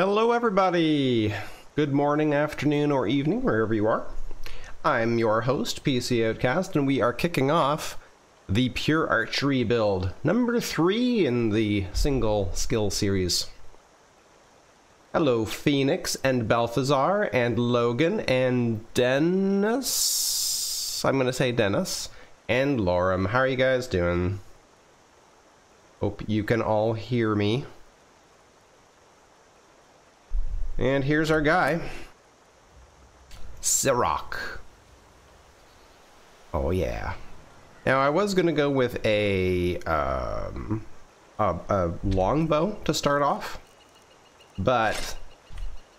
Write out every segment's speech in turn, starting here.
Hello, everybody. Good morning, afternoon, or evening, wherever you are. I'm your host, PC Outcast, and we are kicking off the Pure Archery build, number three in the single skill series. Hello, Phoenix and Balthazar and Logan and Dennis. I'm going to say Dennis and Lorem. How are you guys doing? Hope you can all hear me. And here's our guy. Sirach. Oh yeah. Now I was gonna go with a um, a, a longbow to start off, but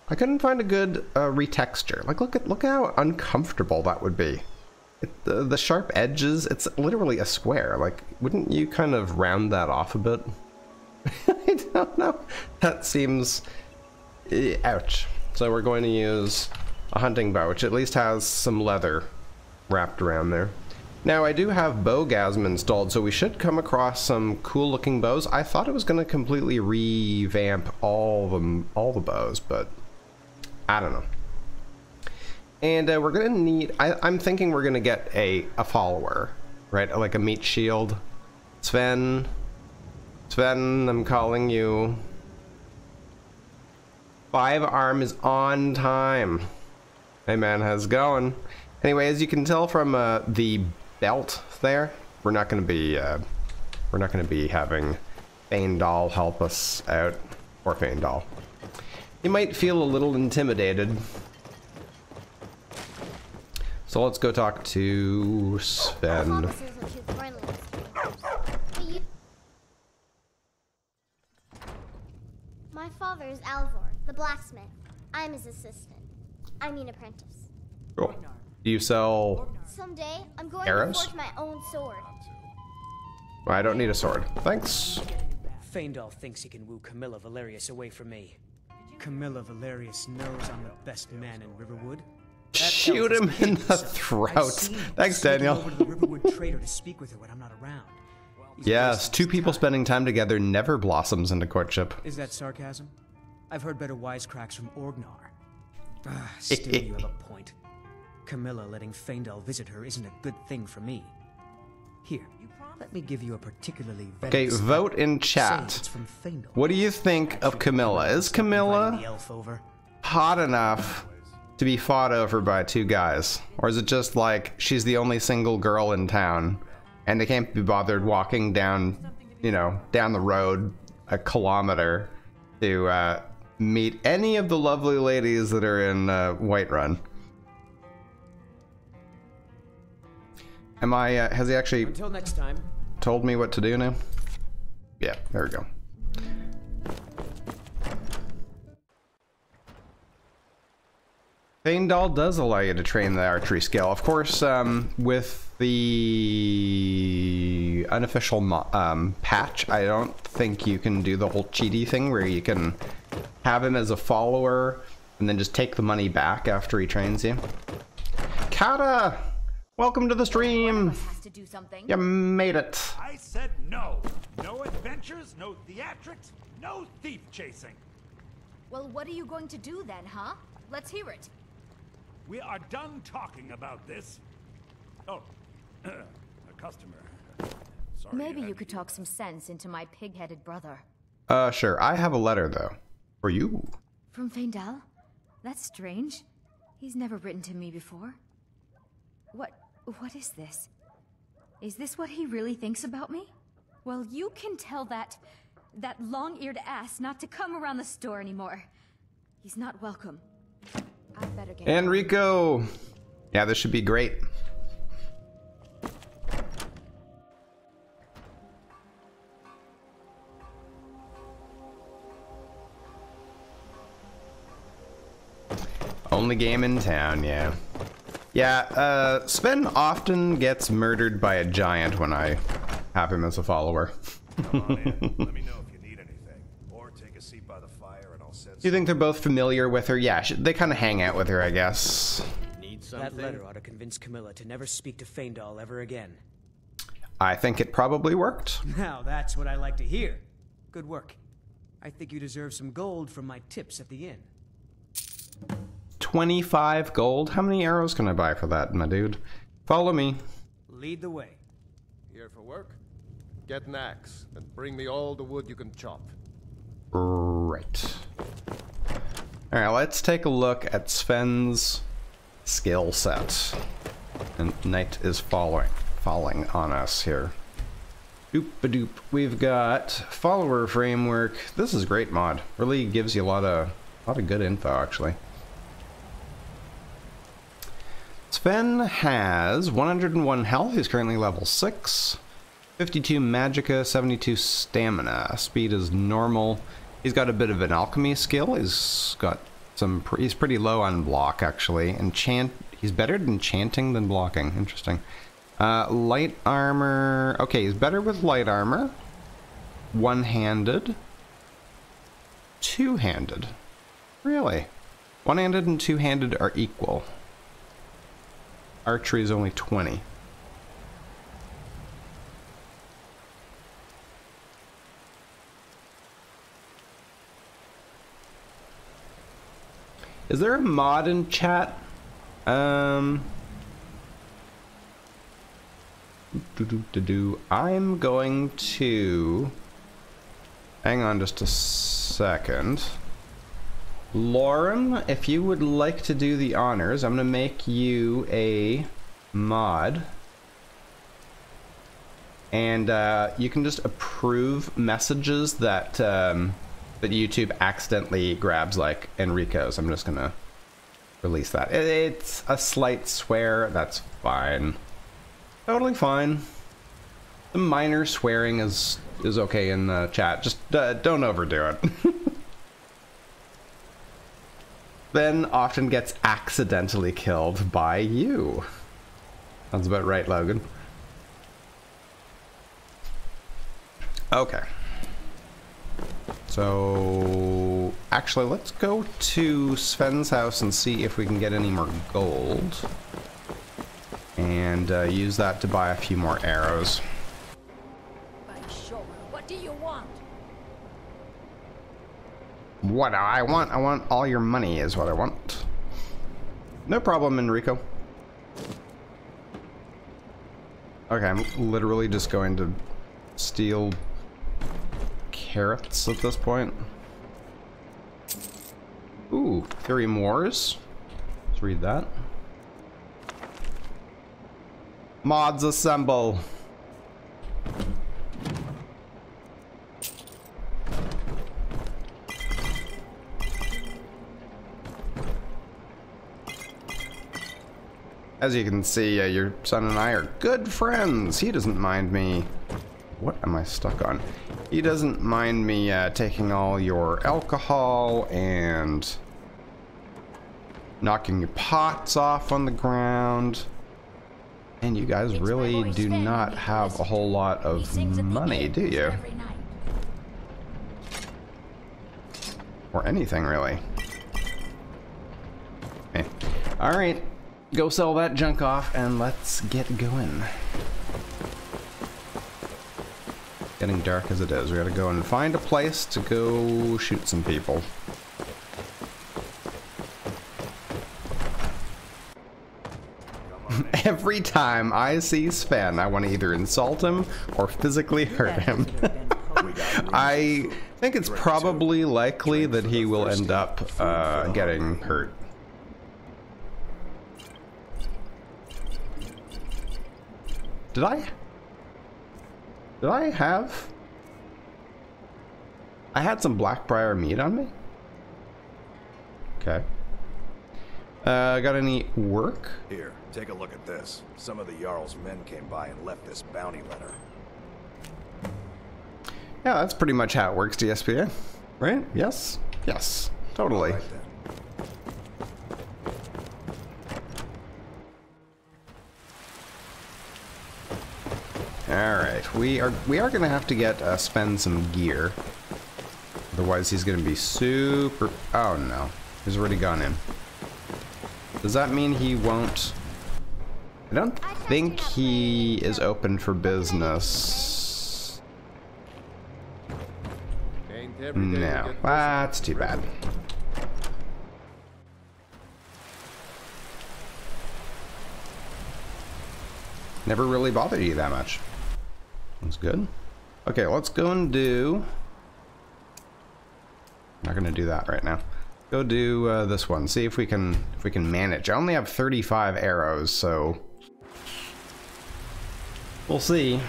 I couldn't find a good uh, retexture. Like look at look how uncomfortable that would be. It, the, the sharp edges, it's literally a square. Like wouldn't you kind of round that off a bit? I don't know. That seems ouch. So we're going to use a hunting bow, which at least has some leather wrapped around there. Now I do have Bowgasm installed, so we should come across some cool looking bows. I thought it was going to completely revamp all the, all the bows, but I don't know. And uh, we're going to need, I, I'm thinking we're going to get a, a follower, right? Like a meat shield. Sven, Sven, I'm calling you. Five arm is on time. Hey man, how's it going? Anyway, as you can tell from uh, the belt there, we're not going to be uh, we're not going to be having Faendal help us out, or Faendal. You might feel a little intimidated. So let's go talk to Sven. My father is Alvor the blacksmith. I'm his assistant. I mean apprentice. Cool. Do you sell Someday, I'm going arrows? to forge my own sword. I don't need a sword. Thanks. Faendal thinks he can woo Camilla Valerius away from me. Camilla Valerius knows I'm the best man in Riverwood. That Shoot him in the throat. Thanks, Daniel. Over to the Riverwood trader to speak with her when I'm not around. He's Yes, two people time. spending time together never blossoms into courtship. Is that sarcasm? I've heard better wisecracks from Orgnar. Ah, still, you have a point. Camilla letting Faendal visit her isn't a good thing for me. Here, let me give you a particularly Okay, vote in chat. What do you think of Camilla? Is Camilla the elf over? hot enough to be fought over by two guys? Or is it just like she's the only single girl in town and they can't be bothered walking down, you know, down the road a kilometer to uh, meet any of the lovely ladies that are in uh, Whiterun? Am I, uh, has he actually Until next time. told me what to do now? Yeah, there we go. Faendal does allow you to train the archery skill. Of course, um, with the unofficial mo- um, patch, I don't think you can do the whole cheaty thing where you can have him as a follower and then just take the money back after he trains you. Kata! Welcome to the stream! to do something. You made it. I said no. No adventures, no theatrics, no thief chasing. Well, what are you going to do then, huh? Let's hear it. We are done talking about this. Oh, a customer. Sorry. Maybe uh, you could talk some sense into my pig-headed brother. Uh, sure. I have a letter, though. For you. From Faendal? That's strange. He's never written to me before. What... what is this? Is this what he really thinks about me? Well, you can tell that... that long-eared ass not to come around the store anymore. He's not welcome. I better get... Enrico! Yeah, this should be great. Only game in town, yeah. Yeah, uh, Sven often gets murdered by a giant when I have him as a follower. Come on in. Let me know if you need anything. Or take a seat by the fire and I'll send Do you think they're both familiar with her? Yeah, sh- they kind of hang out with her, I guess. Need That letter ought to convince Camilla to never speak to Faendal ever again. I think it probably worked. Now that's what I like to hear. Good work. I think you deserve some gold from my tips at the inn. 25 gold? How many arrows can I buy for that, my dude? Follow me. Lead the way. Here for work? Get an axe and bring me all the wood you can chop. Right. Alright, let's take a look at Sven's skill set. And night is falling falling on us here. Doop a doop. We've got follower framework. This is a great mod. Really gives you a lot of a lot of good info actually. Sven has 101 health. He's currently level 6. 52 magicka, 72 stamina. Speed is normal. He's got a bit of an alchemy skill. He's got some. He's pretty low on block actually. Enchant. He's better at enchanting than blocking. Interesting. Uh, light armor. Okay, he's better with light armor. One-handed. Two-handed. Really? One-handed and two-handed are equal. Archery is only 20. Is there a mod in chat? Um... Do, do, do, do. I'm going to... Hang on just a second. Lauren, if you would like to do the honors, I'm going to make you a mod. And uh, you can just approve messages that um, that YouTube accidentally grabs, like Enrico's. I'm just going to release that. It's a slight swear. That's fine. Totally fine. The minor swearing is is okay in the chat. Just uh, don't overdo it. ben often gets accidentally killed by you. Sounds about right, Logan. Okay. So, actually, let's go to Sven's house and see if we can get any more gold and uh, use that to buy a few more arrows. What I want? I want all your money is what I want. No problem, Enrico. Okay, I'm literally just going to steal carrots at this point. Ooh, Fury Moors. Let's read that. Mods assemble. As you can see, uh, your son and I are good friends. He doesn't mind me. What am I stuck on? He doesn't mind me uh, taking all your alcohol and knocking your pots off on the ground. And you guys really do not have a whole lot of money, do you? Or anything, really. Okay. Alright, go sell that junk off and let's get going. Getting dark as it is. We gotta go and find a place to go shoot some people. Every time I see Sven, I want to either insult him or physically hurt him. I think it's probably likely that he will end up uh, getting hurt. Did I? Did I have? I had some Black-Briar mead on me? Okay. Uh, got any work? Here, take a look at this. Some of the Jarl's men came by and left this bounty letter. Yeah, that's pretty much how it works, DSPA. Right? Yes? Yes. Totally. Right Alright, we are we are gonna have to get uh, spend some gear. Otherwise he's gonna be super oh no. He's already gone in. Does that mean he won't... I don't think he is open for business. No, that's too bad. Never really bothered you that much. That's good. Okay, let's go and do... Not gonna do that right now. Go do uh, this one. See if we can if we can manage. I only have 35 arrows, so we'll see.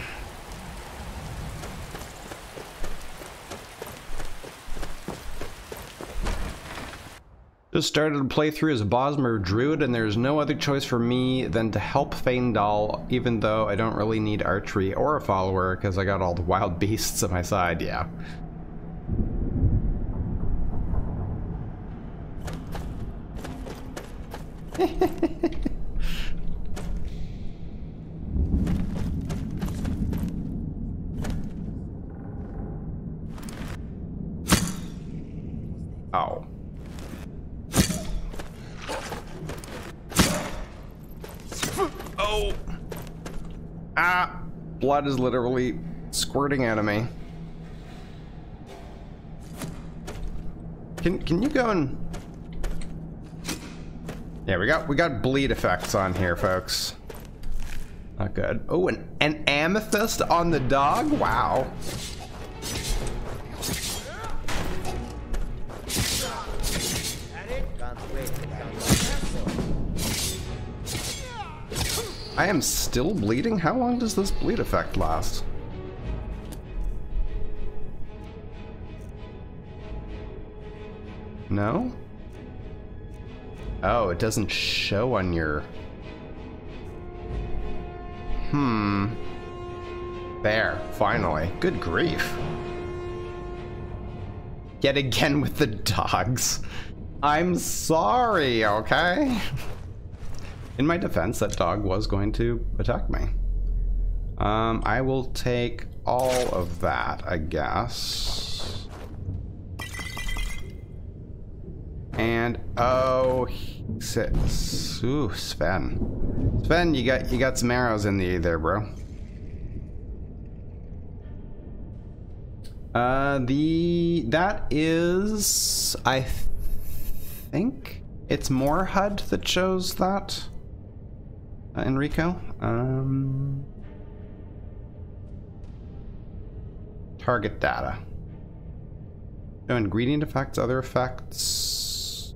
Just started a playthrough as a Bosmer Druid, and there's no other choice for me than to help Faendal, even though I don't really need archery or a follower, because I got all the wild beasts at my side, yeah. oh. Ah! Blood is literally squirting out of me. Can can you go and Yeah, we got we got bleed effects on here, folks. Not good. Oh, an, an amethyst on the dog? Wow. I am still bleeding? How long does this bleed effect last? No? Oh, it doesn't show on your... Hmm. There, finally. Good grief. Yet again with the dogs. I'm sorry, okay? In my defense, that dog was going to attack me. Um, I will take all of that, I guess. And oh, six. Ooh, Sven. Sven, you got you got some arrows in the there, bro. Uh, the that is, I think it's more HUD that shows that. Uh, Enrico. Um, target data. No ingredient effects, other effects.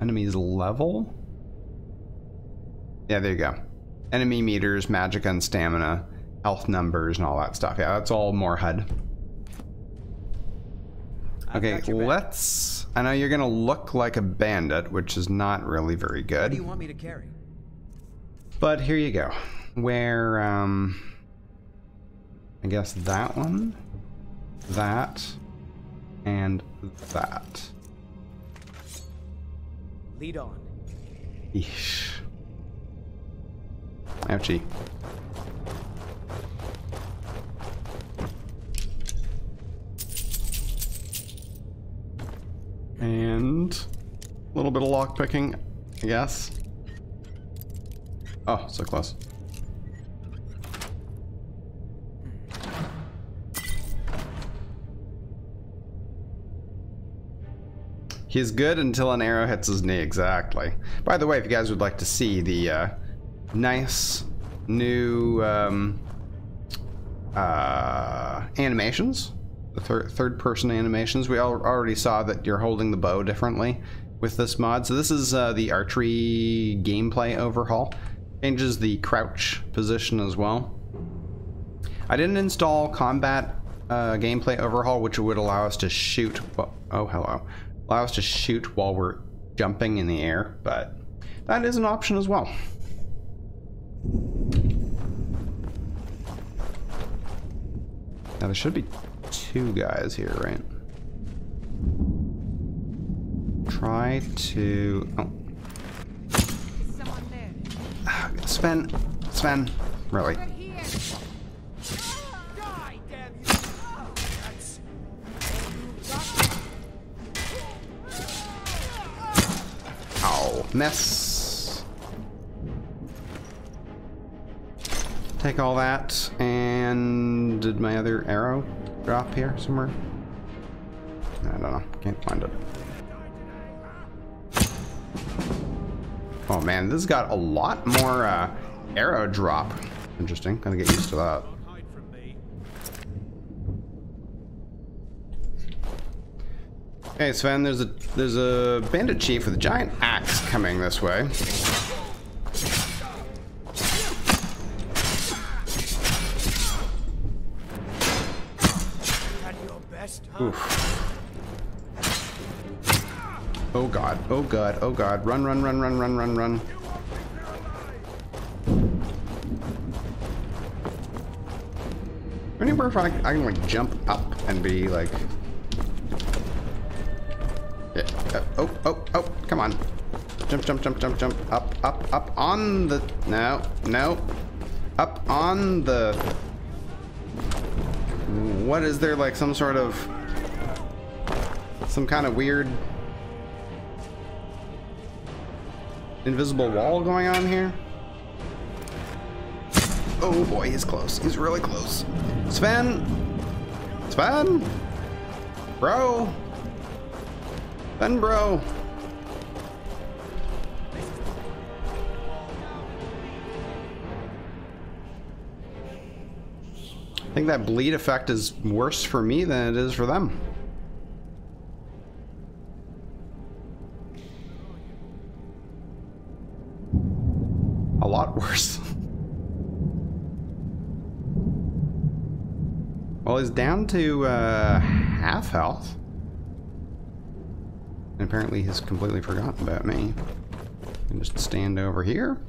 Enemies level. Yeah, there you go. Enemy meters, magic and stamina, health numbers, and all that stuff. Yeah, that's all more HUD. Okay, let's. I know you're gonna look like a bandit, which is not really very good. What do you want me to carry? But here you go. Where, um, I guess that one, that, and that. Lead on. Eesh. Ouchie. And a little bit of lock picking, I guess. Oh, so close. He's good until an arrow hits his knee, exactly. By the way, if you guys would like to see the uh, nice new um, uh, animations, the thir third person animations, we al already saw that you're holding the bow differently with this mod. So this is uh, the archery gameplay overhaul. Changes the crouch position as well. I didn't install combat uh, gameplay overhaul, which would allow us to shoot. Oh, hello. Allow us to shoot while we're jumping in the air, but that is an option as well. Now there should be two guys here, right? Try to. Oh. Sven, Sven, really? Ow, mess. Take all that, and did my other arrow drop here somewhere? I don't know. Can't find it. Oh man, this has got a lot more uh, arrow drop. Interesting. Gonna get used to that. Hey Sven, there's a there's a bandit chief with a giant axe coming this way. Oof. Oh god, oh god, oh god. Run, run, run, run, run, run, run. Anywhere if I, I can like jump up and be like... Yeah. Uh, oh, oh, oh, come on. Jump, jump, jump, jump, jump. Up, up, up on the... No, no. Up on the... What is there like some sort of some kind of weird invisible wall going on here. Oh boy, he's close. He's really close. Sven! Sven! Bro! Sven, bro! I think that bleed effect is worse for me than it is for them. Down to uh, half health. And apparently he's completely forgotten about me. And just stand over here.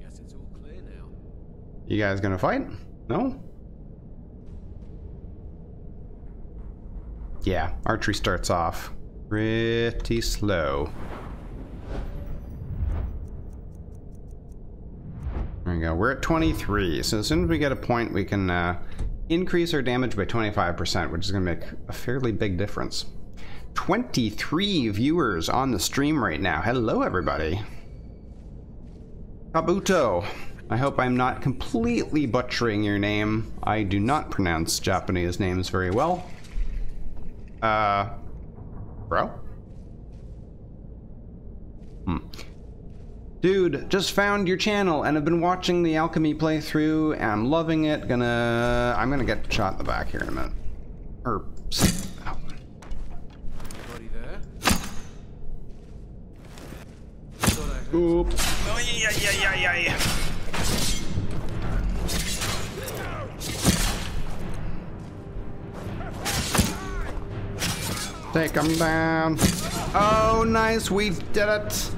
Guess it's all clear now. You guys gonna fight? No? Yeah, archery starts off pretty slow. There we go. We're at 23. So as soon as we get a point, we can uh, increase our damage by 25%, which is going to make a fairly big difference. 23 viewers on the stream right now. Hello, everybody. Kabuto. I hope I'm not completely butchering your name. I do not pronounce Japanese names very well. Uh, bro? Hmm. Dude, just found your channel and have been watching the alchemy playthrough and I'm loving it. Gonna... I'm gonna get shot in the back here in a minute. Or... Oop. Oh, yeah, yeah, yeah, yeah, yeah. Take him down. Oh, nice. We did it.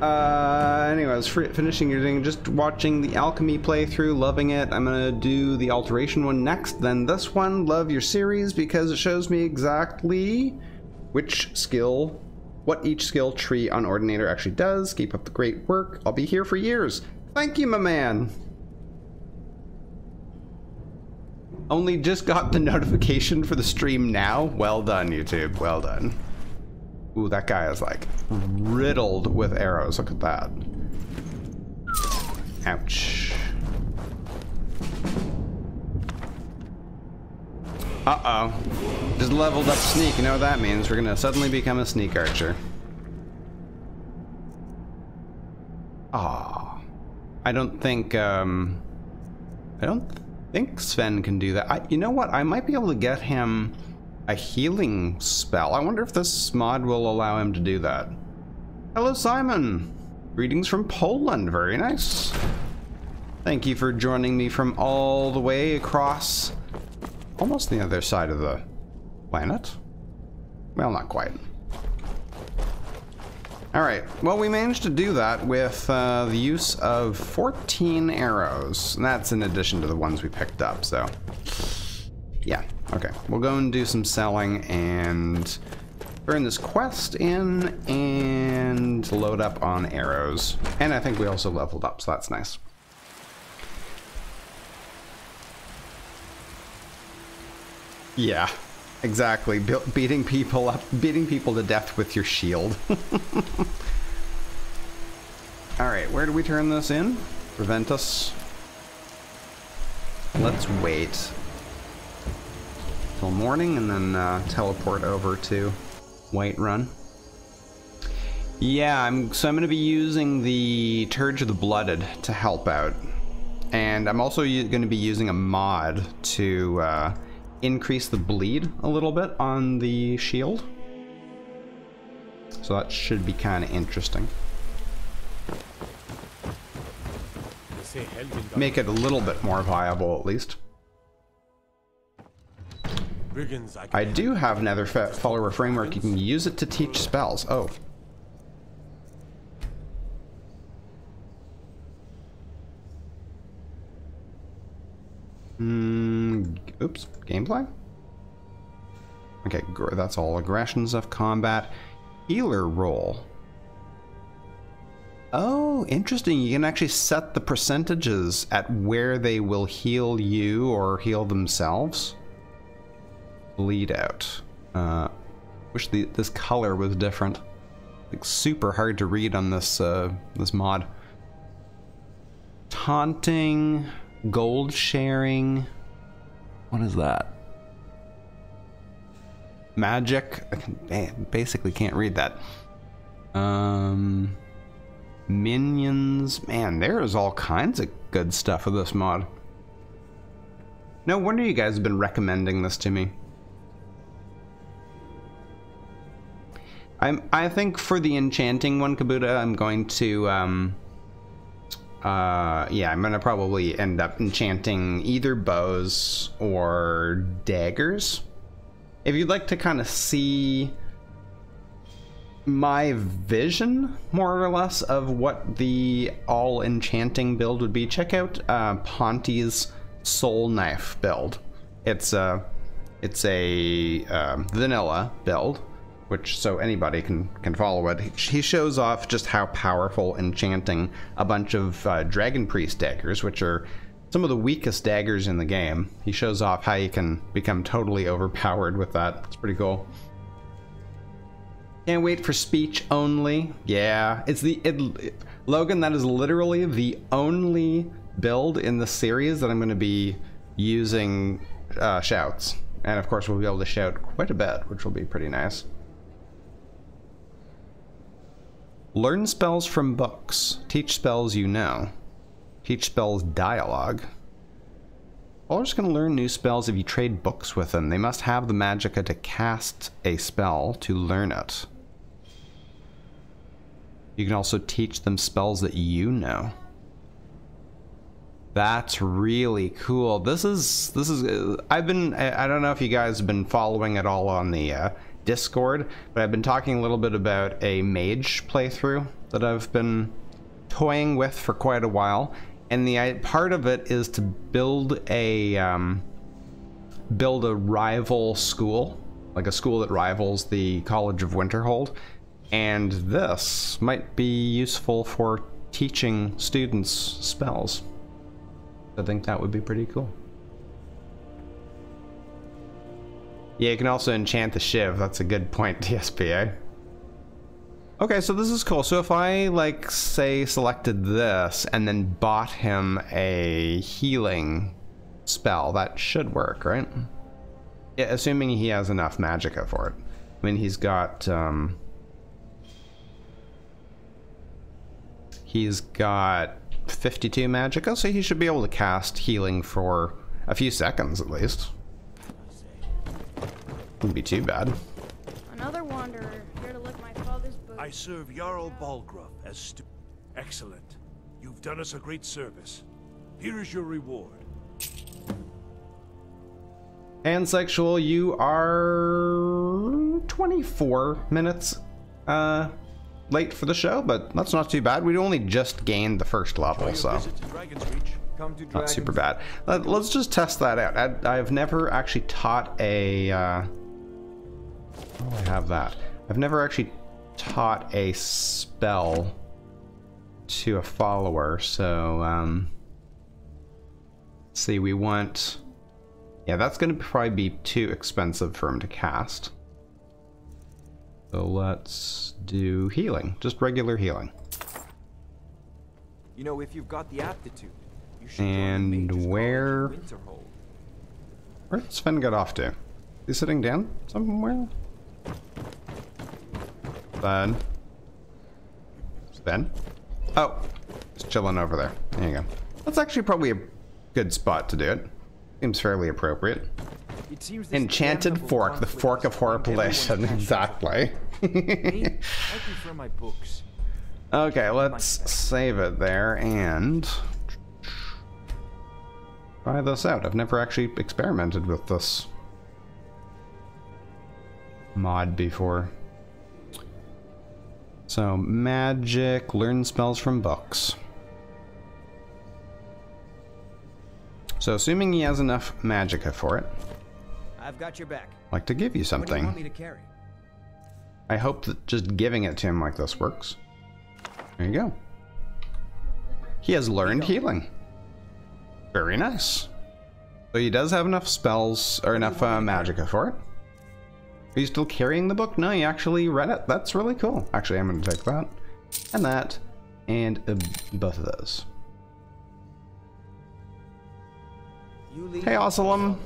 Uh, anyways, finishing your thing, just watching the alchemy playthrough, loving it. I'm gonna do the alteration one next, then this one. Love your series because it shows me exactly which skill, what each skill tree on Ordinator actually does. Keep up the great work. I'll be here for years. Thank you, my man. Only just got the notification for the stream now. Well done, YouTube. Well done. Ooh, that guy is like riddled with arrows. Look at that. Ouch. Uh-oh. Just leveled up sneak. You know what that means? We're gonna suddenly become a sneak archer. Ah. I don't think, um... I don't think Sven can do that. I, you know what? I might be able to get him a healing spell. I wonder if this mod will allow him to do that. Hello, Simon. Greetings from Poland. Very nice. Thank you for joining me from all the way across almost the other side of the planet. Well, not quite. Alright, well we managed to do that with uh, the use of 14 arrows. And that's in addition to the ones we picked up, so... Yeah, okay. We'll go and do some selling and turn this quest in and load up on arrows. And I think we also leveled up, so that's nice. Yeah. Exactly, Be beating people up, beating people to death with your shield. All right, where do we turn this in? Proventus. let's wait till morning and then uh, teleport over to Whiterun. Yeah, I'm so I'm going to be using the Targe of the Blooded to help out. And I'm also going to be using a mod to uh, increase the bleed a little bit on the shield. So that should be kind of interesting. Make it a little bit more viable at least. I do have another follower framework. You can use it to teach spells. Oh. Mm, oops, gameplay? Okay, that's all. Aggressions of combat. Healer role. Oh, interesting. You can actually set the percentages at where they will heal you or heal themselves. Bleed out. Uh, wish the, this color was different. Like super hard to read on this uh, this mod. Taunting, gold sharing. What is that? Magic. I basically can't read that. Um Minions. Man, there is all kinds of good stuff with this mod. No wonder you guys have been recommending this to me. I'm, I think for the enchanting one, Kabuta, I'm going to, um, uh, yeah, I'm gonna probably end up enchanting either bows or daggers. If you'd like to kind of see my vision, more or less, of what the all enchanting build would be. Check out uh, Ponty's Soul Knife build. It's a it's a uh, vanilla build, which so anybody can can follow it. He shows off just how powerful enchanting a bunch of uh, Dragon Priest daggers, which are some of the weakest daggers in the game. He shows off how you can become totally overpowered with that. It's pretty cool. Can't wait for speech only. Yeah, it's the it, Logan. That is literally the only build in the series that I'm going to be using uh, shouts, and of course we'll be able to shout quite a bit, which will be pretty nice. Learn spells from books. Teach spells you know. Teach spells dialogue. All are just going to learn new spells if you trade books with them. They must have the magicka to cast a spell to learn it. You can also teach them spells that you know. That's really cool. This is this is I've been I don't know if you guys have been following at all on the uh, Discord, but I've been talking a little bit about a mage playthrough that I've been toying with for quite a while, and the part of it is to build a um, build a rival school, like a school that rivals the College of Winterhold and this might be useful for teaching students spells. I think that would be pretty cool. Yeah, you can also enchant the Shiv. That's a good point, TSPA. Okay, so this is cool. So if I, like, say, selected this and then bought him a healing spell, that should work, right? Yeah, assuming he has enough magicka for it. I mean, he's got, um, He's got 52 magicka, so he should be able to cast healing for a few seconds at least. Wouldn't be too bad. Another wanderer, here to lick my father's boot. I serve Jarl Balgruuf as stu- Excellent. You've done us a great service. Here is your reward. And sexual, you are 24 minutes uh, late for the show, but that's not too bad. We only just gained the first level, so not super bad. Let, us just test that out. I, have never actually taught a. Uh, oh, I have that. I've never actually taught a spell to a follower, so um, see. We want. Yeah, that's going to probably be too expensive for him to cast. So let's do healing, just regular healing. You know, if you've got the aptitude, And where... Where did Sven get off to? He's sitting down somewhere? Sven? Sven? Oh, just chilling over there. There you go. That's actually probably a good spot to do it. Seems fairly appropriate. Enchanted fork, the fork of horripilation, exactly. I my books. Okay, let's save it there and try this out. I've never actually experimented with this mod before. So, magic, learn spells from books. So, assuming he has enough magicka for it, I've got your back. I'd like to give you do you something. want me to carry? I hope that just giving it to him like this works. There you go. He has learned healing. Very nice. So he does have enough spells, or enough uh, magicka for it. Are you still carrying the book? No, you actually read it. That's really cool. Actually, I'm going to take that, and that, and uh, both of those. Hey, Ocelum.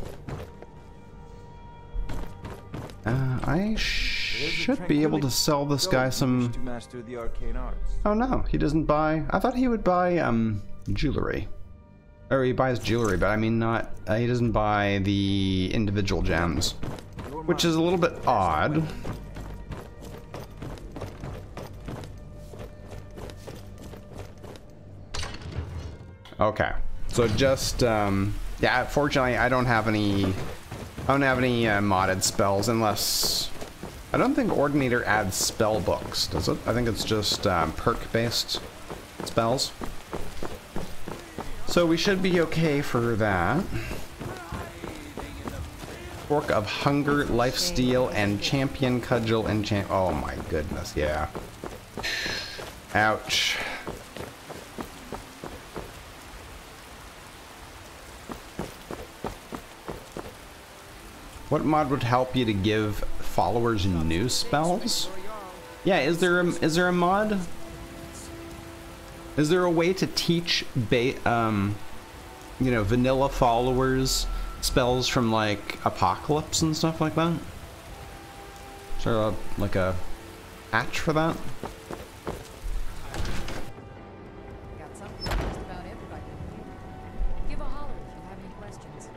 Uh, I should be able to sell this guy some... to master the arcane arts. Oh no, he doesn't buy. I thought he would buy um jewelry, or he buys jewelry, but I mean not. Uh, he doesn't buy the individual gems, which is a little bit odd. Okay, so just um yeah. Fortunately, I don't have any. I don't have any uh, modded spells unless I don't think Ordinator adds spell books, does it? I think it's just um, perk-based spells. So we should be okay for that. Fork of Hunger, Life Lifesteal, and Champion Cudgel and Champ- Oh my goodness, yeah. Ouch. What mod would help you to give followers new spells? Yeah, is there a, is there a mod? Is there a way to teach ba um, you know, vanilla followers spells from like Apocalypse and stuff like that? Is there a, like a hatch for that? Got something for just about everybody. Give a holler if you have any questions.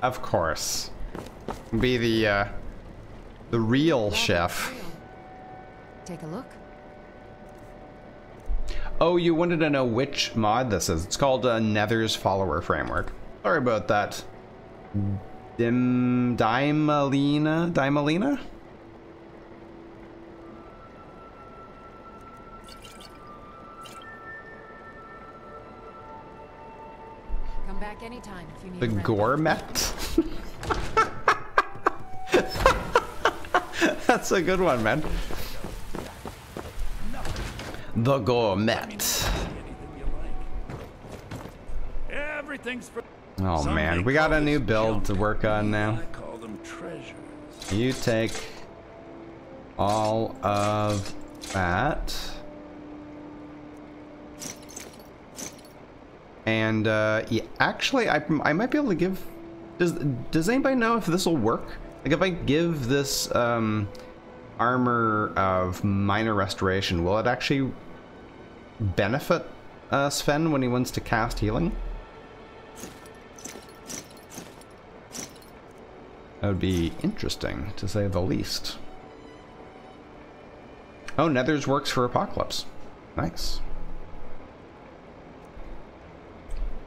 Of course. Be the uh, the real chef. Take a look. Oh, you wanted to know which mod this is. It's called uh, Nether's Follower Framework. Sorry about that. Dim... Dimalina? Dimalina? Come back anytime if you need The. Gourmet? That's a good one, man. The Gourmet. Everything's for. Oh man, we got a new build to work on now. I call them treasures. You take all of that. And uh, yeah, actually, I, I might be able to give. Does Does anybody know if this will work? Like, if I give this um, armor of minor restoration, will it actually benefit uh, Sven when he wants to cast healing? That would be interesting, to say the least. Oh, Nether's works for Apocalypse. Nice.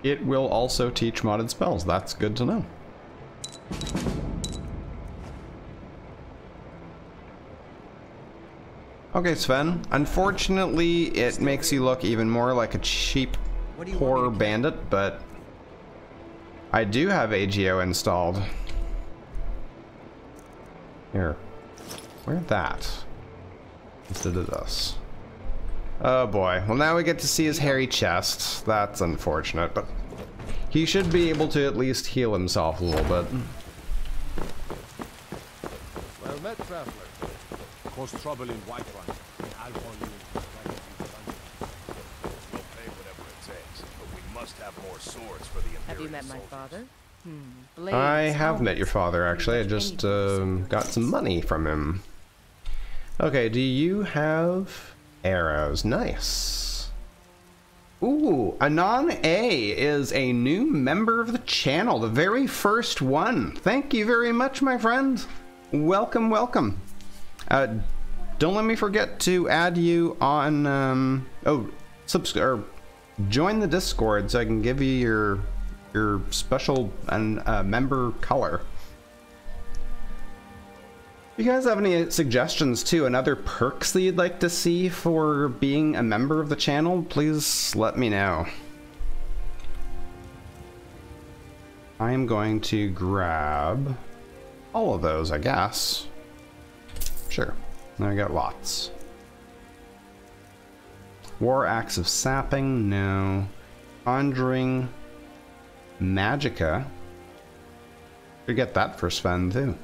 It will also teach modded spells. That's good to know. Okay, Sven. Unfortunately, it makes you look even more like a cheap, What do you want poor bandit, but I do have AGO installed. Here. Where that? Instead of this. Oh boy. Well, now we get to see his hairy chest. That's unfortunate, but he should be able to at least heal himself a little bit. Well met, traveler. Cause trouble in Whiterun. I'll call you in to try to do the dungeon. We'll pay whatever it takes, but we must have have more swords for the Imperial Have you met my father? Hmm. I have met your father, actually. I just anything um, got some money from him. Okay, do you have arrows? Nice. Ooh, Anon A is a new member of the channel, the very first one. Thank you very much, my friend. Welcome, welcome. Uh, don't let me forget to add you on, um, oh, subscribe. join the Discord so I can give you your your special and uh, member color. If you guys have any suggestions too and other perks that you'd like to see for being a member of the channel, please let me know. I am going to grab all of those, I guess. Sure. I got lots. War Axe of Sapping, no. Conjuring Magicka. Could get that for Sven too.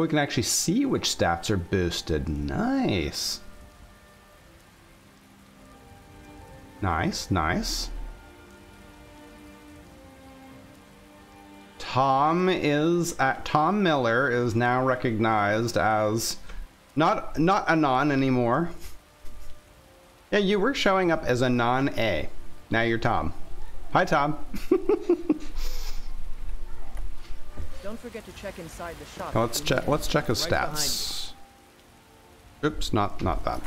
Oh, we can actually see which stats are boosted. Nice. Nice, nice. Tom is at Tom Miller is now recognized as not not Anon anymore. Yeah, you were showing up as Anon A. Now you're Tom. Hi Tom. Don't forget to check inside the shop. let's check let's check his Right stats. Oops, not not that.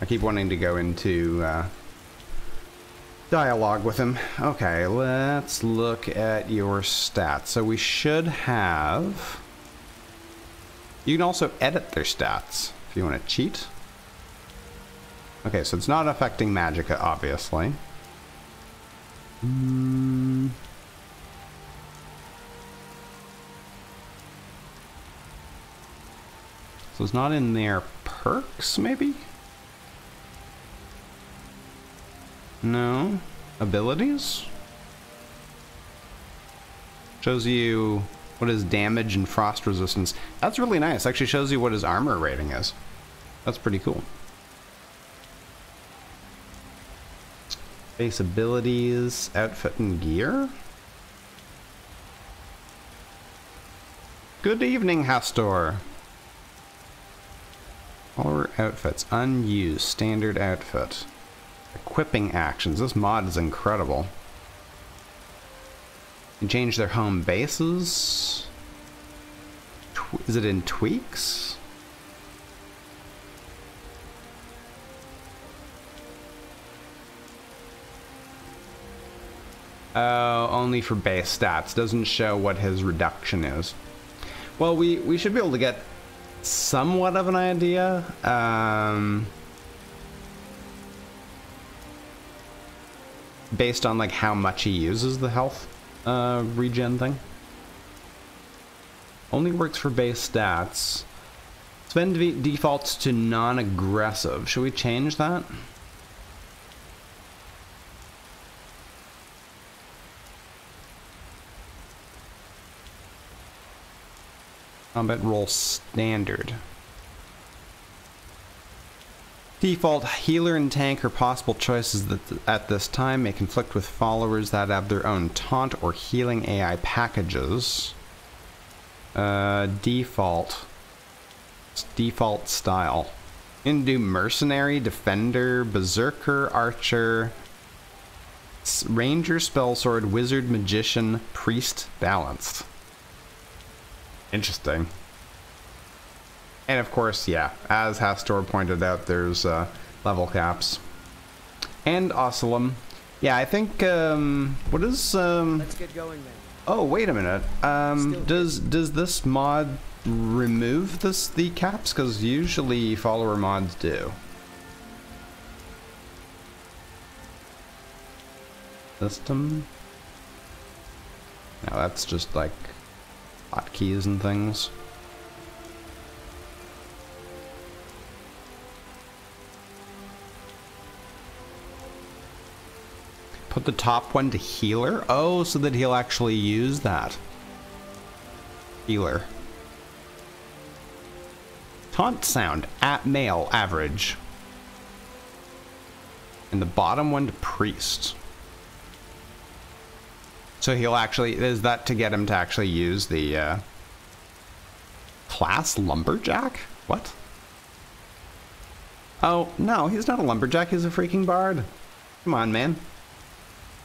I keep wanting to go into uh, dialogue with him. Okay, let's look at your stats. So we should have. You can also edit their stats if you want to cheat. Okay, so it's not affecting Magicka, obviously. Hmm. So it's not in their perks, maybe? No. Abilities? Shows you what his damage and frost resistance. That's really nice. Actually shows you what his armor rating is. That's pretty cool. Base abilities, outfit and gear? Good evening, Hastor. Color outfits, unused, standard outfit. Equipping actions. This mod is incredible. Change their home bases. Tw is it in tweaks? Oh, only for base stats. Doesn't show what his reduction is. Well, we, we should be able to get somewhat of an idea. Um, based on like how much he uses the health uh, regen thing. Only works for base stats. Sven de defaults to non-aggressive. Should we change that? Combat role standard. Default healer and tank are possible choices that at this time may conflict with followers that have their own taunt or healing AI packages. Uh, default. Default style. Do mercenary, defender, berserker, archer, ranger, spell sword, wizard, magician, priest, balanced. Interesting. And of course, yeah, as Hastor pointed out, there's uh, level caps. And Osculum. Yeah, I think, um, what is, um... Let's get going then. Oh, wait a minute. Um, does does this mod remove this the caps? Because usually follower mods do. System? Now that's just like hotkeys and things. Put the top one to healer? Oh, so that he'll actually use that. Healer. Taunt sound at male average. And the bottom one to priest. So he'll actually, is that to get him to actually use the uh, class lumberjack? What? Oh, no, he's not a lumberjack, he's a freaking bard. Come on, man.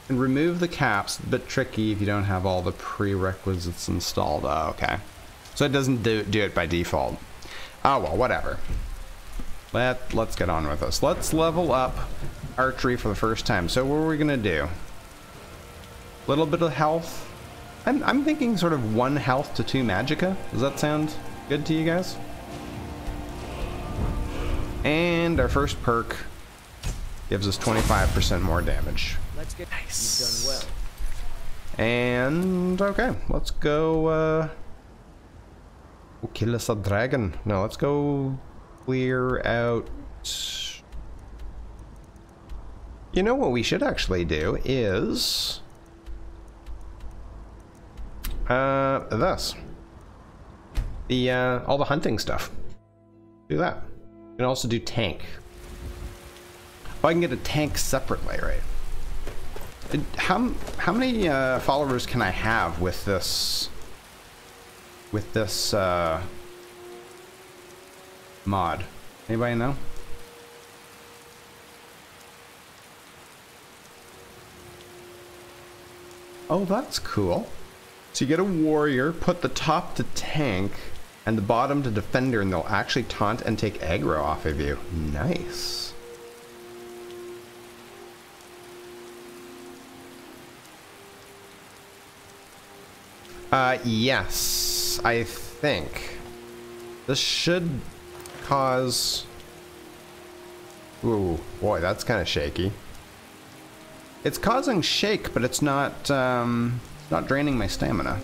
And remove the caps, bit tricky if you don't have all the prerequisites installed. Oh, okay. So it doesn't do, do it by default. Oh, well, whatever. Let, let's get on with this. Let's level up archery for the first time. So what are we going to do? A little bit of health. I'm, I'm thinking sort of one health to two magicka. Does that sound good to you guys? And our first perk gives us 25% more damage. Let's get nice. You've done well. And okay, let's go uh we'll kill us a dragon. No, let's go clear out You know what we should actually do is uh this. The uh all the hunting stuff. Do that. You can also do tank. Oh, I can get a tank separately, right? How how many uh, followers can I have with this with this uh, mod? Anybody know? Oh, that's cool. So you get a warrior, put the top to tank, and the bottom to defender, and they'll actually taunt and take aggro off of you. Nice. Uh, yes, I think. This should cause... Ooh, boy, that's kind of shaky. It's causing shake, but it's not, um, not draining my stamina.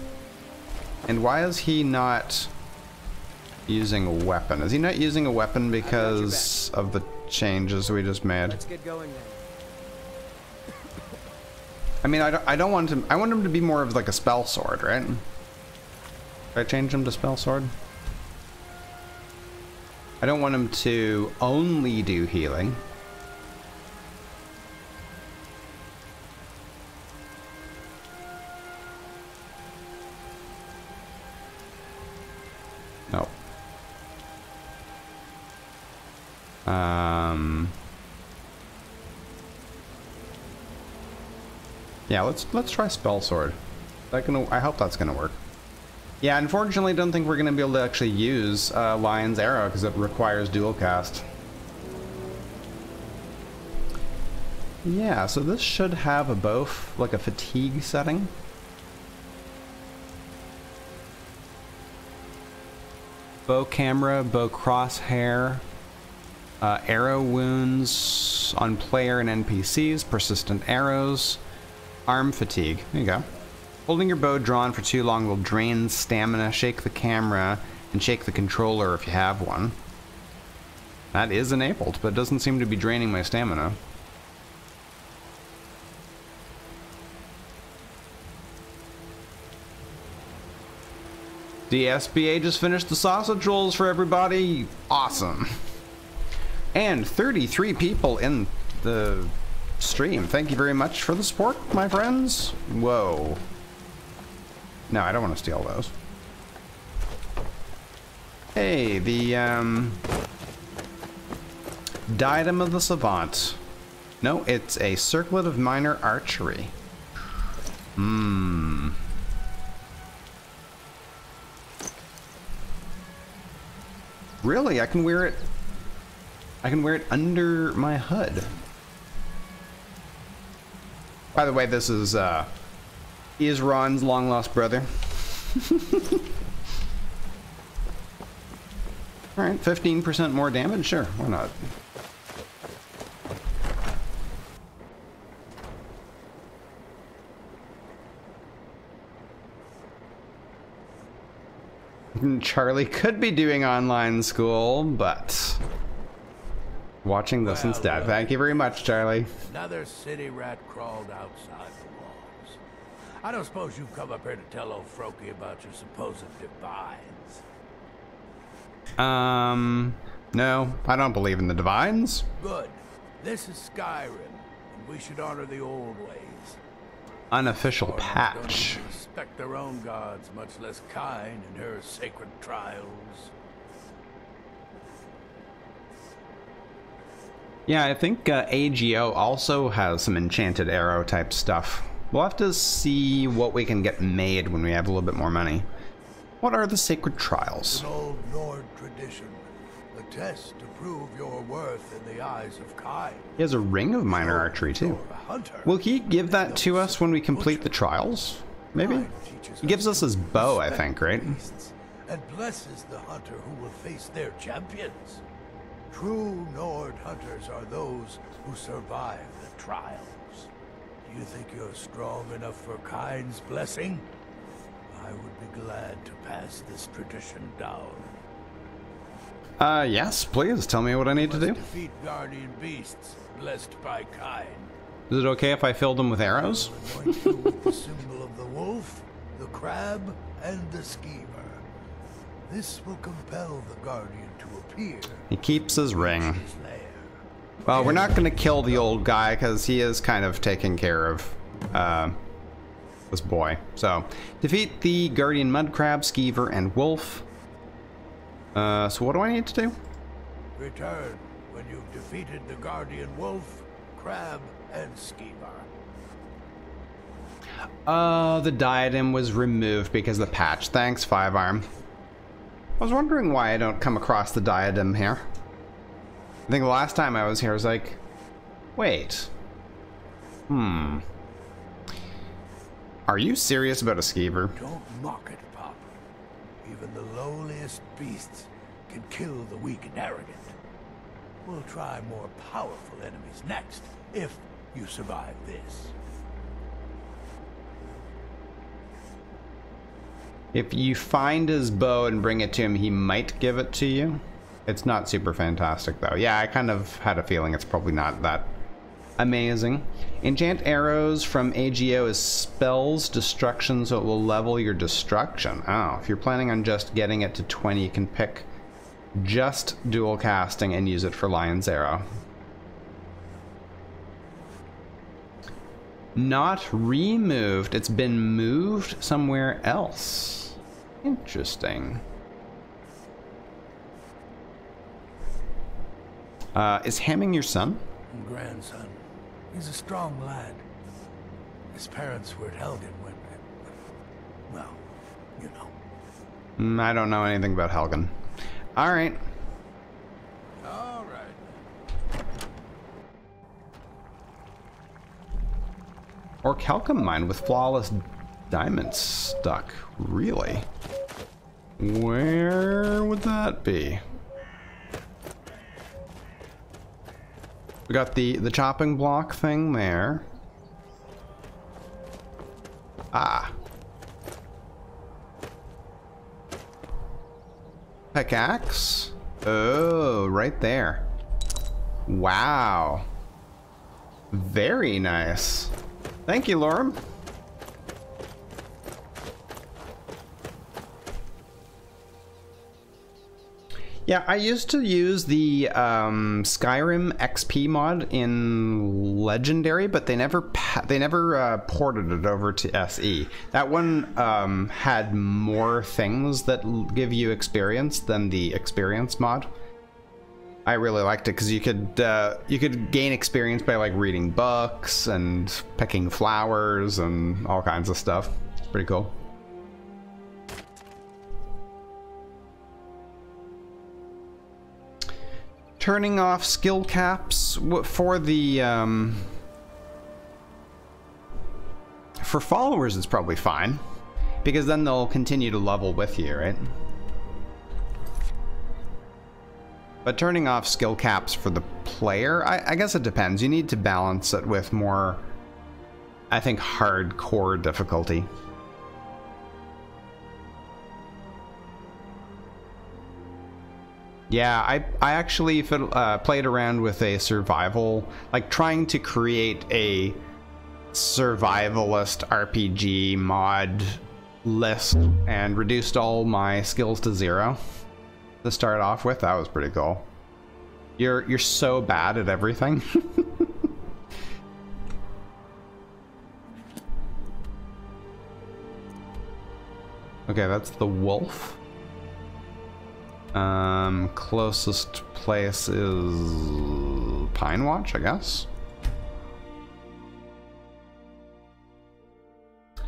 And why is he not using a weapon? Is he not using a weapon because of the changes we just made? Let's get going then. I mean, I don't, I don't want him, I want him to be more of like a spell sword, right? Should I change him to spell sword? I don't want him to only do healing. Um... Yeah, let's let's try spell sword. That gonna I hope that's gonna work. Yeah, unfortunately, don't think we're gonna be able to actually use uh, Lion's Arrow because it requires dual cast. Yeah, so this should have a both like a fatigue setting. Bow camera, bow crosshair, uh, arrow wounds on player and NPCs, persistent arrows, arm fatigue. There you go. Holding your bow drawn for too long will drain stamina, shake the camera, and shake the controller if you have one. That is enabled, but it doesn't seem to be draining my stamina. The SBA just finished the sausage rolls for everybody. Awesome. And 33 people in the stream. Thank you very much for the support, my friends. Whoa. No, I don't want to steal those. Hey, the, um... Diadem of the Savant. No, it's a Circlet of Minor Archery. Hmm. Really? I can wear it... I can wear it under my hood. By the way, this is, uh... Is Ron's long-lost brother. Alright, 15% more damage? Sure, why not? Charlie could be doing online school, but watching this Well, instead. well. Thank you very much, Charlie. Another city rat crawled outside the walls. I don't suppose you've come up here to tell old Froki about your supposed divines. Um, no, I don't believe in the divines. Good. This is Skyrim, and we should honor the old ways. Unofficial Foreigners patch. Respect their own gods, much less Kyne and her sacred trials. Yeah, I think uh, AGO also has some enchanted arrow type stuff. We'll have to see what we can get made when we have a little bit more money. What are the sacred trials? An old Nord tradition. A test to prove your worth in the eyes of Kai. He has a ring of minor archery too. You're a hunter. Will he give that to us when we complete the trials? Maybe? He gives us his bow, I think, right? And blesses the hunter who will face their champions. True Nord hunters are those who survive the trials. Do you think you're strong enough for Kyne's blessing? I would be glad to pass this tradition down. Uh, yes, please tell me what I need to do. Defeat guardian beasts blessed by Kyne. Is it okay if I fill them with arrows? Anoint you with the symbol of the wolf, the crab, and the skeever. This will compel the guardian He keeps his ring. in his lair. Well, we're not going to kill the old guy because he is kind of taking care of uh, this boy. So, defeat the Guardian Mud Crab, Skeever, and Wolf. Uh, so what do I need to do? Return when you've defeated the guardian wolf, crab, and skeever. Uh, the diadem was removed because of the patch. Thanks, Five Arm. I was wondering why I don't come across the diadem here. I think the last time I was here I was like, wait. Hmm. Are you serious about a skeever? Don't mock it, Pop. Even the lowliest beasts can kill the weak and arrogant. We'll try more powerful enemies next, if you survive this. If you find his bow and bring it to him, he might give it to you. It's not super fantastic though. Yeah, I kind of had a feeling it's probably not that amazing. Enchant arrows from AGO is spells destruction, so it will level your destruction. Oh, if you're planning on just getting it to 20, you can pick just dual casting and use it for Lion's Arrow. Not removed, it's been moved somewhere else. Interesting. Uh, is Hamming your son? Grandson. He's a strong lad. His parents were at Helgen when... Well, you know. Mm, I don't know anything about Helgen. Alright. All right. Orc Helcom mine with flawless diamonds stuck. Really? Where would that be? We got the, the chopping block thing there. Ah. Pickaxe? Oh, right there. Wow. Very nice. Thank you, Lorem. Yeah, I used to use the um, Skyrim XP mod in Legendary, but they never they never uh, ported it over to SE. That one um, had more things that give you experience than the experience mod. I really liked it because you could uh, you could gain experience by like reading books and picking flowers and all kinds of stuff. It's pretty cool. Turning off skill caps for the um, for followers is probably fine because then they'll continue to level with you, right? But turning off skill caps for the player, I, I guess it depends. You need to balance it with more, I think, hardcore difficulty. Yeah, I I actually uh, played around with a survival, like trying to create a survivalist RPG mod list and reduced all my skills to zero to start off with. That was pretty cool. You're you're so bad at everything. okay, that's the wolf. Um, closest place is Pinewatch, I guess.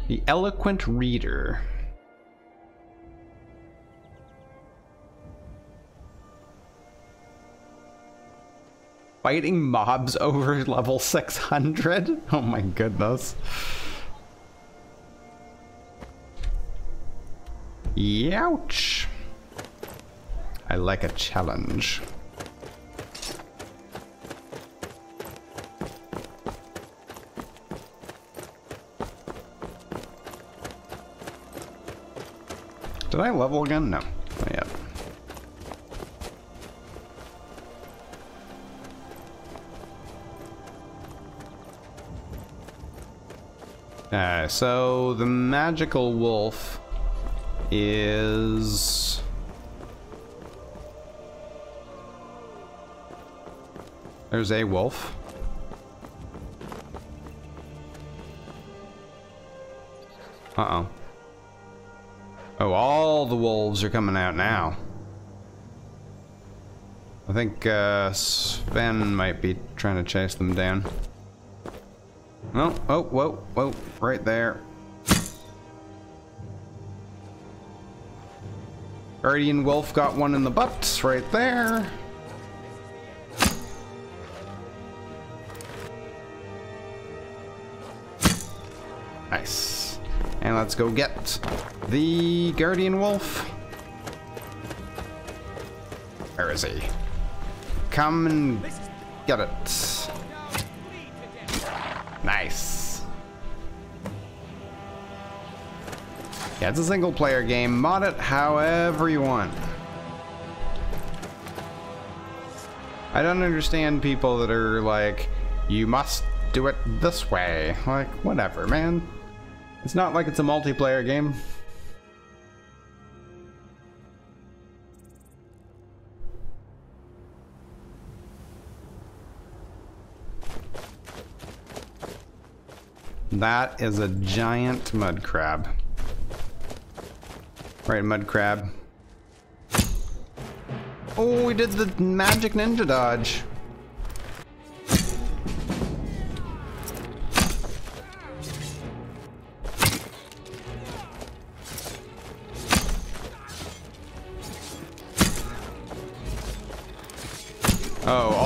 The Eloquent Reader. Fighting mobs over level 600? Oh my goodness. Youch. I like a challenge. Did I level again? No, not yet. So the magical wolf is There's a wolf. Uh-oh. Oh, all the wolves are coming out now. I think uh, Sven might be trying to chase them down. Oh, oh, whoa, whoa, right there. Guardian Wolf got one in the butt right there. Nice. And let's go get the Guardian Wolf. Where is he? Come and get it. Nice. Yeah, it's a single player game. Mod it however you want. I don't understand people that are like, you must do it this way. Like, whatever, man. It's not like it's a multiplayer game. That is a giant mud crab. Right, mud crab. Oh, we did the magic ninja dodge.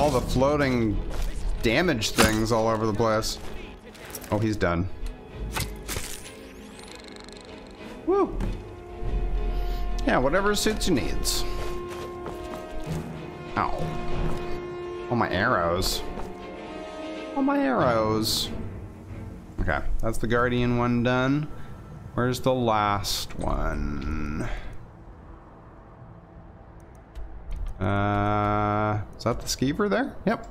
All the floating damage things all over the place. Oh, he's done. Woo! Yeah, whatever suits your needs. Ow. Oh, my arrows. Oh, my arrows. Okay, that's the Guardian one done. Where's the last one? Uh, is that the skeever there? Yep.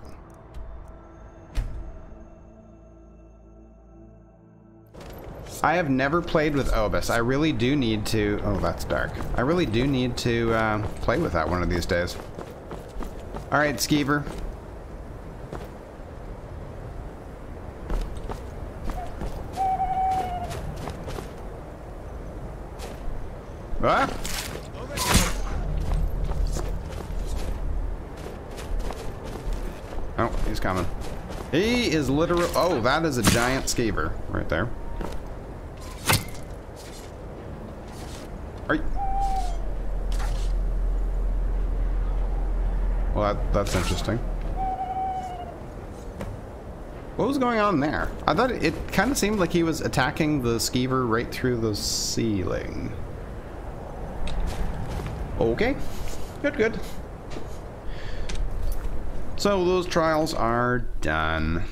I have never played with Obus. I really do need to... Oh, that's dark. I really do need to uh, play with that one of these days. Alright, Skeever. What? Oh, he's coming. He is literal. Oh, that is a giant skeever right there. Right. Well, that, that's interesting. What was going on there? I thought it, it kind of seemed like he was attacking the skeever right through the ceiling. Okay. Good, good. So those trials are done.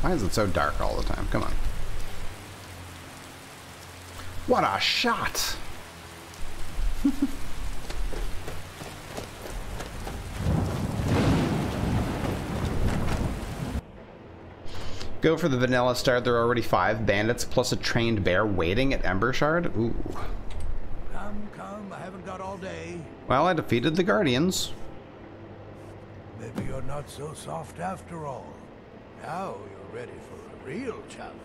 Why is it so dark all the time? Come on. What a shot! Go for the vanilla start. There are already five bandits plus a trained bear waiting at Embershard. Ooh. Come, come, I haven't got all day. Well, I defeated the Guardians. Maybe you're not so soft after all. Now you're ready for a real challenge.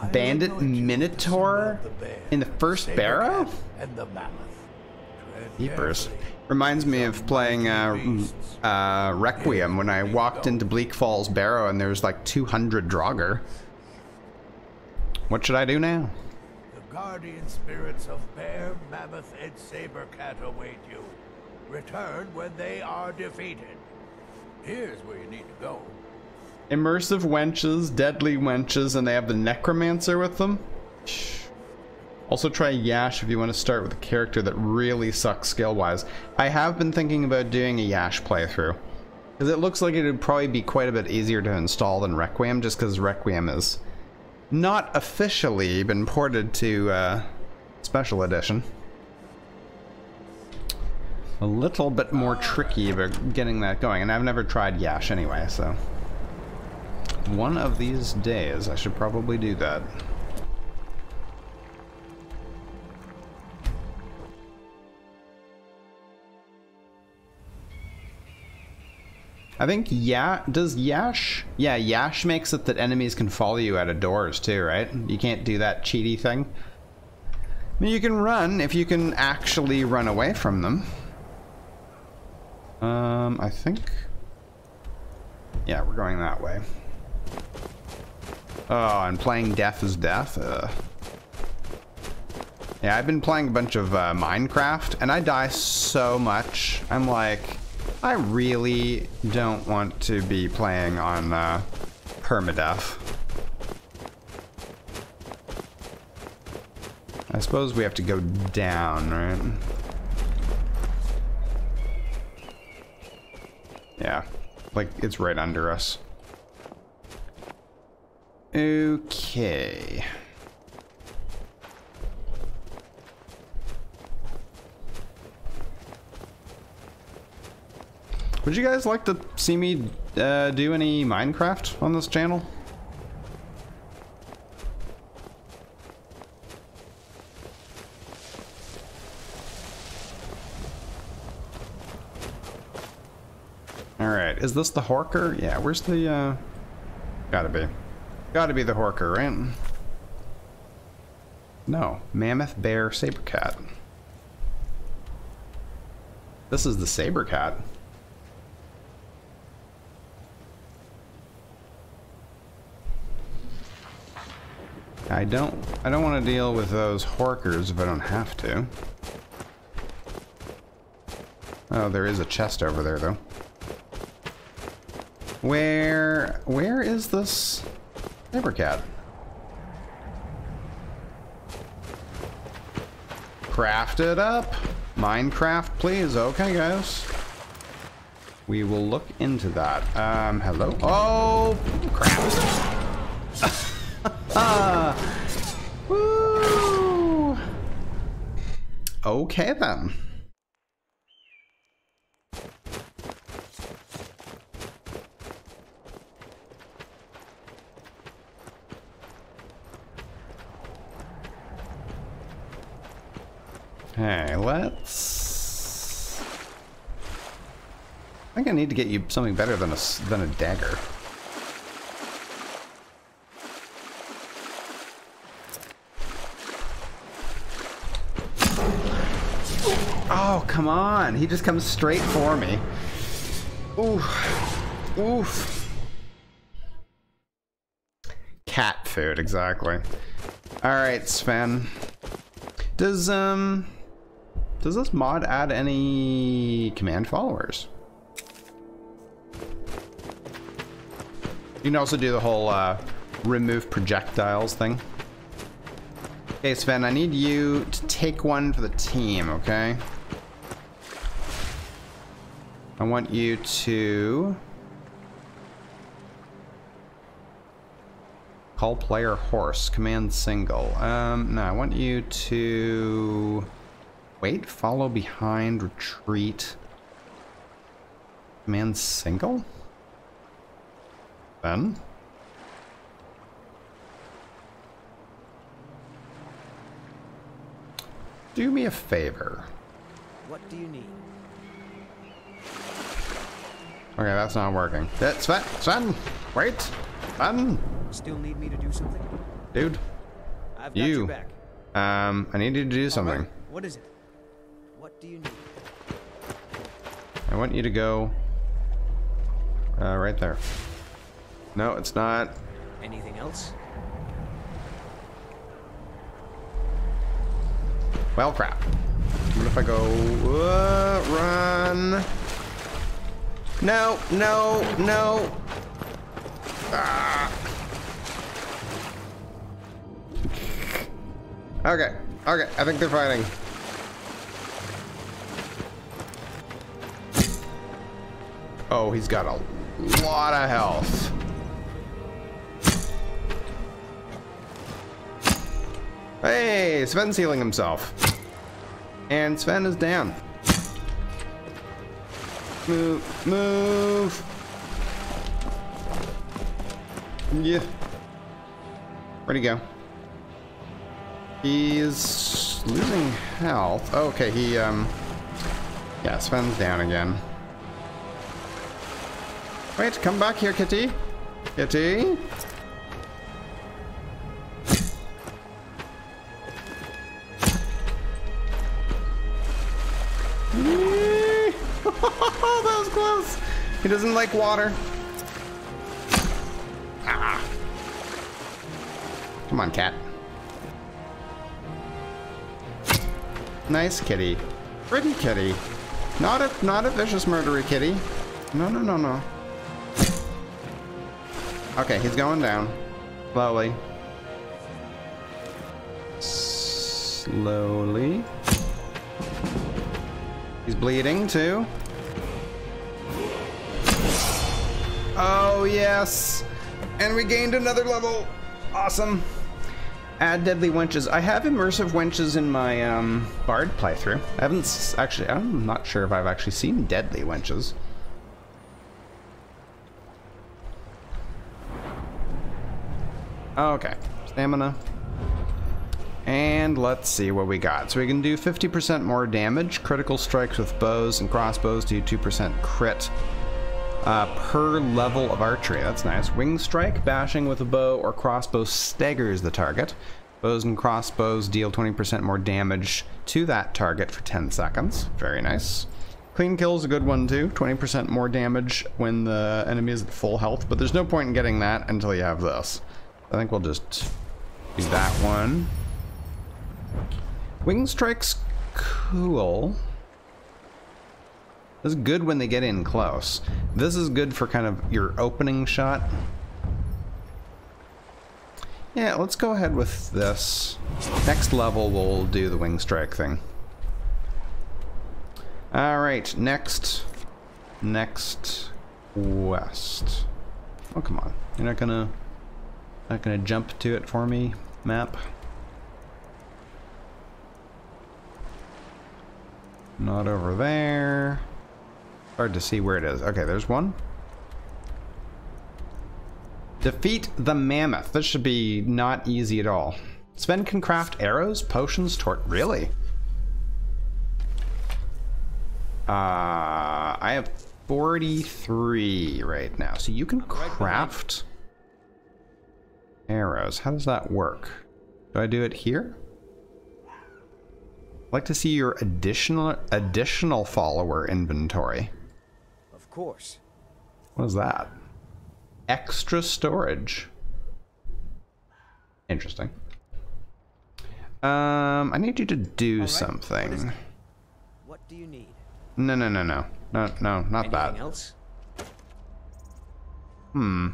I Bandit anoint you with the Minotaur the in the first saber Barrow? And the mammoth. Tread Jeepers. carefully. Reminds me of playing uh, uh, Requiem when I walked into Bleak Falls Barrow and there's like 200 Draugr. What should I do now? The guardian spirits of bear, mammoth, and saber cat await you. Return when they are defeated. Here's where you need to go. Immersive wenches, deadly wenches, and they have the necromancer with them. Also try Yash if you want to start with a character that really sucks skill-wise. I have been thinking about doing a Yash playthrough. Because it looks like it would probably be quite a bit easier to install than Requiem, just because Requiem is not officially been ported to uh, Special Edition. A little bit more tricky about getting that going, and I've never tried Yash anyway, so... One of these days, I should probably do that. I think yeah does Yash yeah Yash makes it that enemies can follow you out of doors too right? You can't do that cheaty thing. You can run if you can actually run away from them. Um I think yeah we're going that way. Oh and playing death is death uh. yeah I've been playing a bunch of uh, Minecraft and I die so much. I'm like I really don't want to be playing on uh, permadeath. I suppose we have to go down, right? Yeah, like it's right under us. Okay. Would you guys like to see me uh, do any Minecraft on this channel? Alright, is this the Horker? Yeah, where's the, uh... Gotta be. Gotta be the Horker, right? No, Mammoth, Bear, Saber Cat. This is the Saber Cat. I don't I don't want to deal with those horkers if I don't have to. Oh, there is a chest over there though. Where where is this saber cat? Craft it up. Minecraft, please. Okay, guys. We will look into that. Um, hello? Oh, crap. Ah. Woo. Okay then. Hey, let's. I think I need to get you something better than a than a dagger. Oh, come on. He just comes straight for me. Oof. Oof. Cat food, exactly. Alright, Sven. Does, um... Does this mod add any command followers? You can also do the whole, uh, remove projectiles thing. Okay, Sven, I need you to take one for the team, okay? I want you to Call player horse. Command single. Um, no, I want you to wait, follow behind, retreat. Command single? Then? Do me a favor. What do you need? Okay, that's not working. That Sven, Sven, wait, Sven, Still need me to do something? dude, I've got you. back. Um, I need you to do something. right, What is it? What do you need? I want you to go uh, right there. No, it's not. Anything else? Well, crap. What if I go uh, run? No, no, no. Ah. Okay, okay. I think they're fighting. Oh, he's got a lot of health. Hey, Sven's healing himself. And Sven is down. Move, move. Yeah. Where'd he go? He's losing health. Okay, he, um... Yeah, Sven's down again. Wait, come back here, kitty. Kitty. Doesn't like water. Ah. Come on, cat. Nice kitty. Pretty kitty. Not a not a vicious murdery kitty. No no no no. Okay, he's going down. Slowly. Slowly. He's bleeding too. Oh yes! And we gained another level. Awesome. Add deadly wenches. I have immersive wenches in my um, bard playthrough. I haven't actually. I'm not sure if I've actually seen deadly wenches. Okay, stamina. And let's see what we got. So we can do 50% more damage. Critical strikes with bows and crossbows do 2% crit uh, per level of archery. That's nice. Wing strike, bashing with a bow or crossbow staggers the target. Bows and crossbows deal 20% more damage to that target for 10 seconds. Very nice. Clean kill is a good one too. 20% more damage when the enemy is at full health, but there's no point in getting that until you have this. I think we'll just do that one. Wing strike's cool. This is good when they get in close. This is good for kind of your opening shot. Yeah, let's go ahead with this. Next level, we'll do the wing strike thing. All right, next, next west. Oh, come on. You're not gonna, not gonna jump to it for me, map? Not over there. Hard to see where it is. Okay, there's one. Defeat the mammoth. This should be not easy at all. Sven can craft arrows, potions, tort. Really? Uh, I have 43 right now. So you can craft arrows. How does that work? Do I do it here? I'd like to see your additional additional follower inventory. Of course. What is that? Extra storage. Interesting. Um, I need you to do something. What do you need? No, no, no, no. No, no, not Anything that. else? Hmm.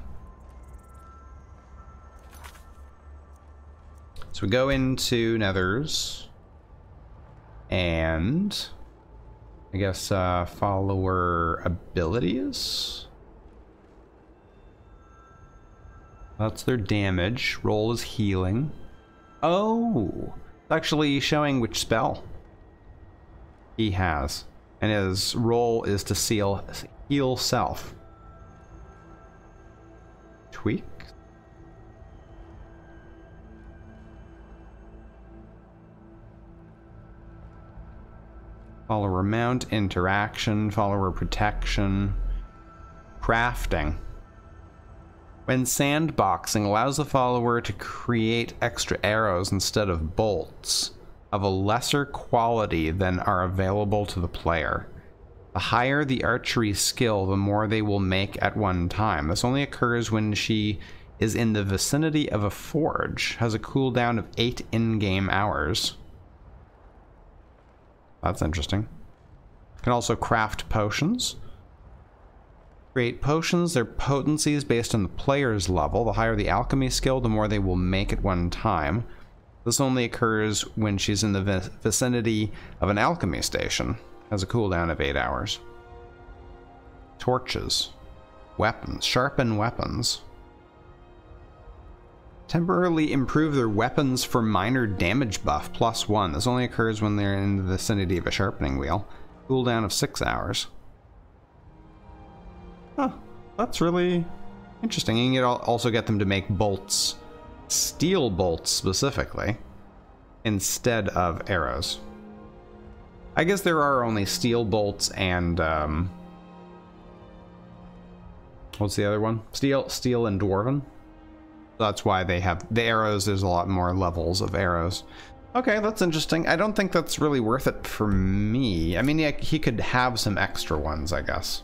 So we go into Nether's. And I guess uh, follower abilities. That's their damage. Role is healing. Oh, it's actually showing which spell he has. And his role is to seal, heal self. Tweak. Follower mount, interaction, follower protection, crafting. When sandboxing allows the follower to create extra arrows instead of bolts of a lesser quality than are available to the player. The higher the archery skill, the more they will make at one time. This only occurs when she is in the vicinity of a forge, has a cooldown of 8 in-game hours. That's interesting. Can also craft potions. Create potions, their potency is based on the player's level. The higher the alchemy skill, the more they will make at one time. This only occurs when she's in the vicinity of an alchemy station. Has a cooldown of 8 hours. Torches. Weapons. Sharpen weapons. Temporarily improve their weapons for minor damage buff, plus 1. This only occurs when they're in the vicinity of a sharpening wheel. Cooldown of 6 hours. Huh. That's really interesting. You can also get them to make bolts steel bolts specifically instead of arrows. I guess there are only steel bolts and um, what's the other one? Steel, steel and dwarven. That's why they have the arrows. There's a lot more levels of arrows. Okay, that's interesting. I don't think that's really worth it for me. I mean, yeah, he could have some extra ones, I guess.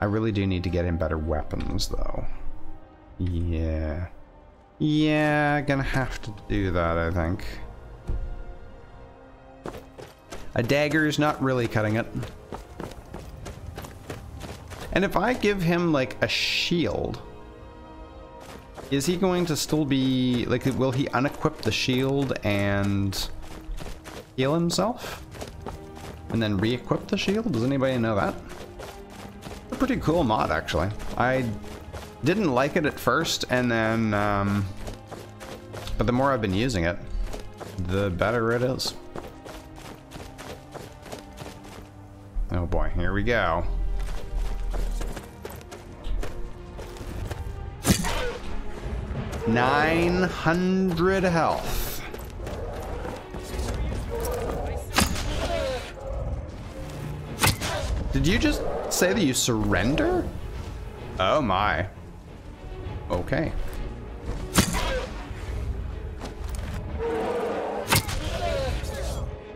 I really do need to get him better weapons, though. Yeah. Yeah, gonna have to do that, I think. A dagger is not really cutting it. And if I give him, like, a shield, is he going to still be, like, will he unequip the shield and heal himself? And then re-equip the shield? Does anybody know that? A pretty cool mod, actually. I didn't like it at first, and then, um, but the more I've been using it, the better it is. Oh boy, here we go. Nine hundred health. Did you just say that you surrender? Oh my. Okay.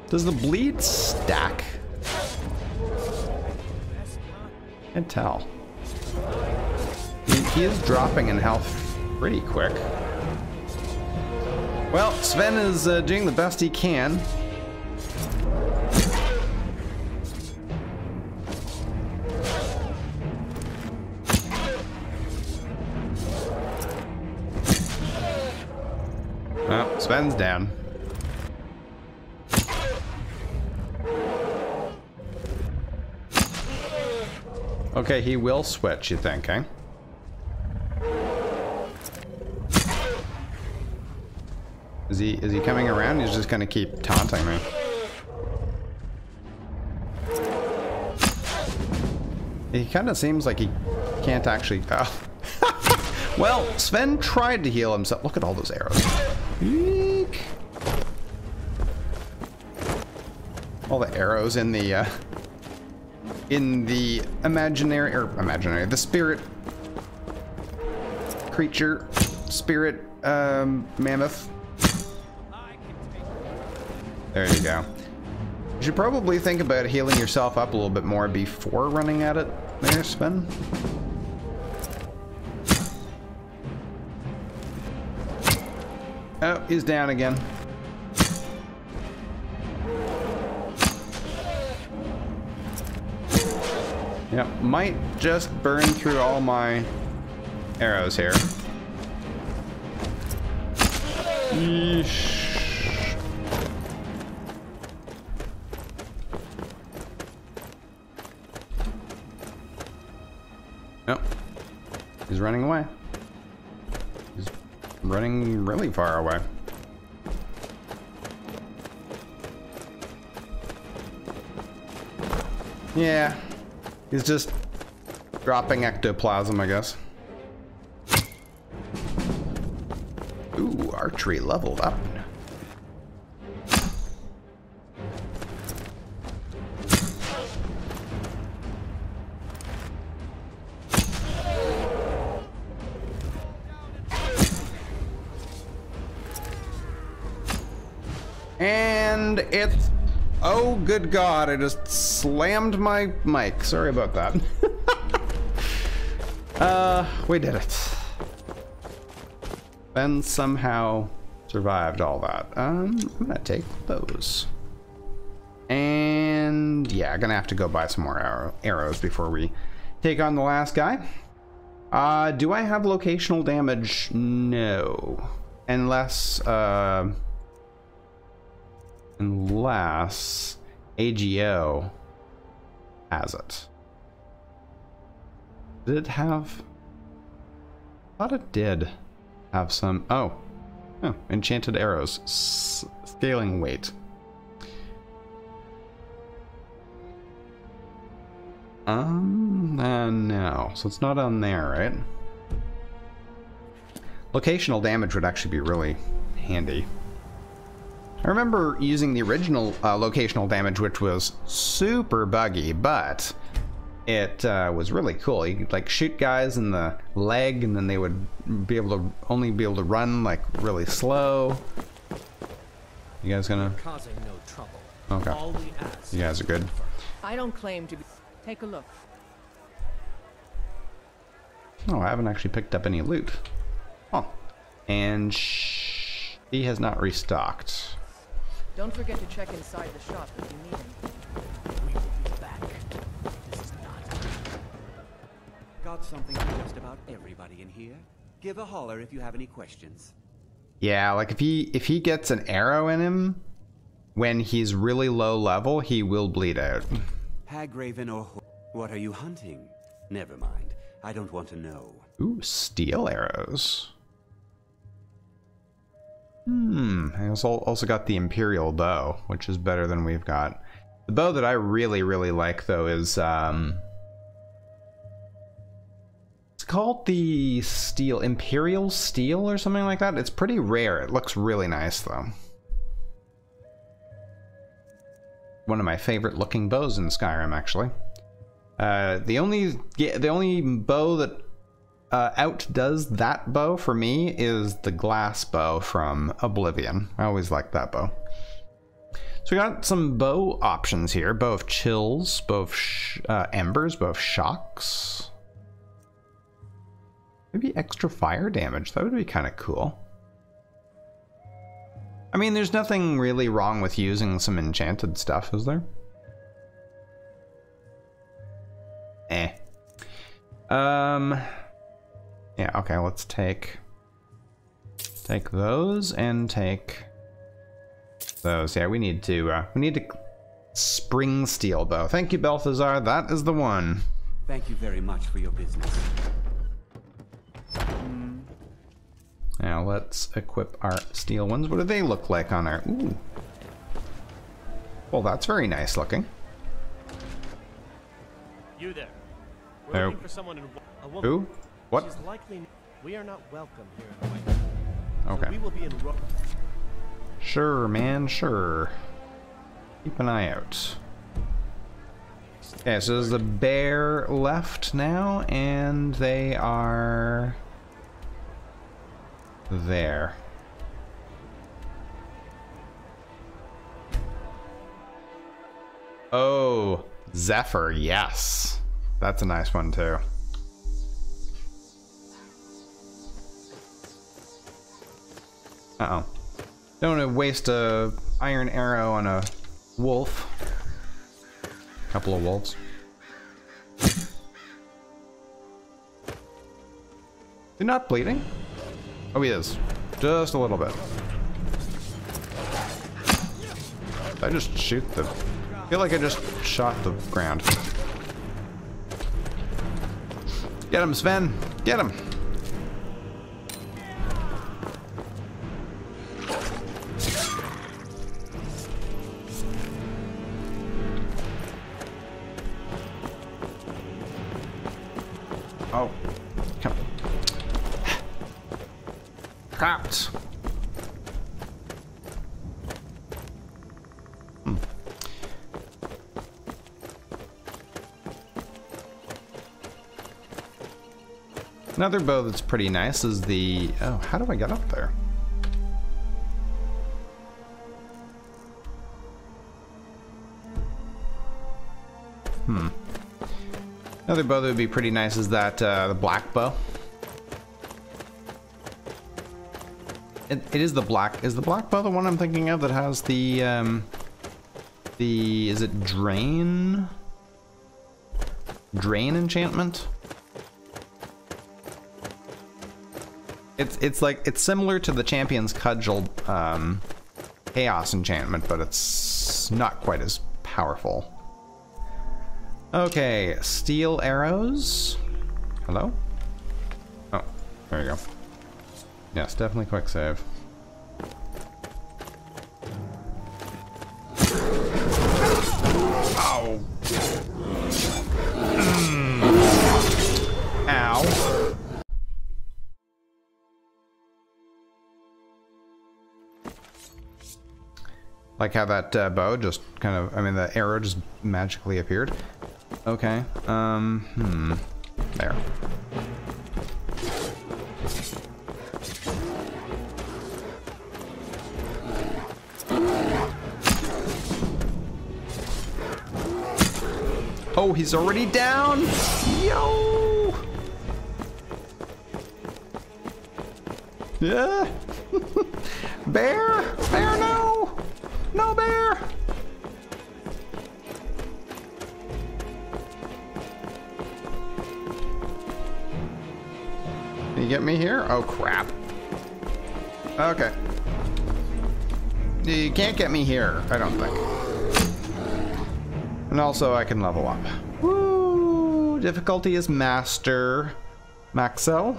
Does the bleed stack? Can't tell. He, he is dropping in health pretty quick. Well, Sven is uh, doing the best he can. Well, Sven's down. Okay, he will switch, you think, eh? Is he is he coming around? He's just gonna keep taunting me. He kind of seems like he can't actually. Oh. well, Sven tried to heal himself. Look at all those arrows. Eek. All the arrows in the uh, in the imaginary or imaginary the spirit creature spirit um, mammoth. There you go. You should probably think about healing yourself up a little bit more before running at it. There, Sven. Oh, he's down again. Yeah, might just burn through all my arrows here. Yeesh. Running away. He's running really far away. Yeah, he's just dropping ectoplasm, I guess. Ooh, archery leveled up. Good God, I just slammed my mic. Sorry about that. uh, we did it. Ben somehow survived all that. Um, I'm gonna take those. And yeah, gonna have to go buy some more arrow arrows before we take on the last guy. Uh, do I have locational damage? No. Unless, uh, unless AGO has it. Did it have? I thought it did have some. Oh, oh enchanted arrows, S scaling weight. Um, uh, no. So it's not on there, right? Locational damage would actually be really handy. I remember using the original uh, locational damage, which was super buggy, but it uh, was really cool. You could like shoot guys in the leg, and then they would be able to only be able to run like really slow. You guys gonna? Causing no trouble. Okay. All we ask You guys are good. I don't claim to be. Take a look. Oh, I haven't actually picked up any loot. Oh, and she has not restocked. Don't forget to check inside the shop if you need anything. We will be back. This is not. Got something for just about everybody in here. Give a holler if you have any questions. Yeah, like if he if he gets an arrow in him when he's really low level, he will bleed out. Hagraven or what are you hunting? Never mind. I don't want to know. Ooh, steel arrows. Hmm. I also also got the Imperial bow, which is better than we've got. The bow that I really really like though is um. It's called the steel Imperial steel or something like that. It's pretty rare. It looks really nice though. One of my favorite looking bows in Skyrim, actually. Uh, the only yeah, the only bow that uh, outdoes that bow for me is the glass bow from Oblivion. I always like that bow. So we got some bow options here: bow of chills, bow of uh, embers, bow of shocks. Maybe extra fire damage. That would be kind of cool. I mean, there's nothing really wrong with using some enchanted stuff, is there? Eh. Um. Yeah. Okay. Let's take take those and take those. Yeah, we need to. Uh, we need to spring steel bow. Thank you, Balthazar. That is the one. Thank you very much for your business. Now let's equip our steel ones. What do they look like on our? Ooh. Well, that's very nice looking. You there. We're Oh. looking for someone in a woman. Who? What? She's likely we are not welcome here in White. Okay. So we will be in Ro- Sure, man, sure. Keep an eye out. Okay, so there's the bear left now, and they are there. Oh, Zephyr, yes. That's a nice one too. Uh-oh. Don't want to waste a iron arrow on a wolf. Couple of wolves. You're not bleeding? Oh, he is. Just a little bit. Did I just shoot the... I feel like I just shot the ground. Get him, Sven! Get him! Another bow that's pretty nice is the... Oh, how do I get up there? Hmm. Another bow that would be pretty nice is that, uh, the black bow. It, it is the black, is the black bow the one I'm thinking of that has the, um, the, is it drain? Drain enchantment? It's, it's like, it's similar to the Champion's Cudgel, um, Chaos enchantment, but it's not quite as powerful. Okay, steel arrows. Hello? Oh, there you go. Yes, definitely quick save. Like how that uh, bow just kind of, I mean, the arrow just magically appeared. Okay, um, hmm, there. Oh, he's already down! Yo! Yeah! bear! Bear, no! No bear! Can you get me here? Oh, crap. Okay. You can't get me here, I don't think. And also, I can level up. Woo! Difficulty is Master. Maxell.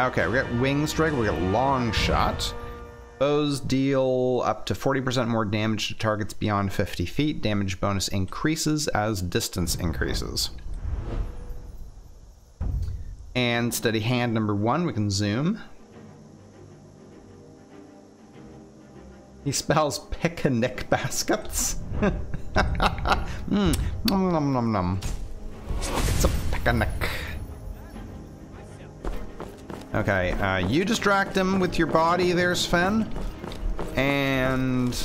Okay, we got Wing Strike, we got Long Shot. Bows deal up to 40% more damage to targets beyond 50 feet. Damage bonus increases as distance increases. And steady hand number one, we can zoom. He spells picnic baskets. mm, nom nom nom nom. It's a picnic. Okay, uh, you distract him with your body there, Sven. And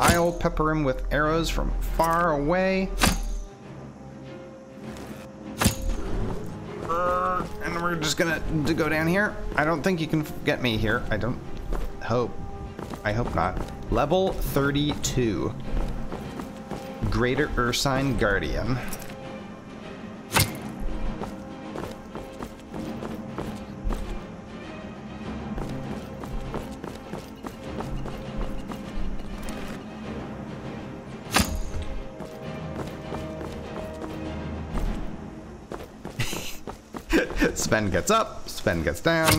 I'll pepper him with arrows from far away. Uh, and we're just gonna go down here. I don't think you can get me here. I don't hope. I hope not. Level 32. Greater Ursine Guardian. Sven gets up, Sven gets down.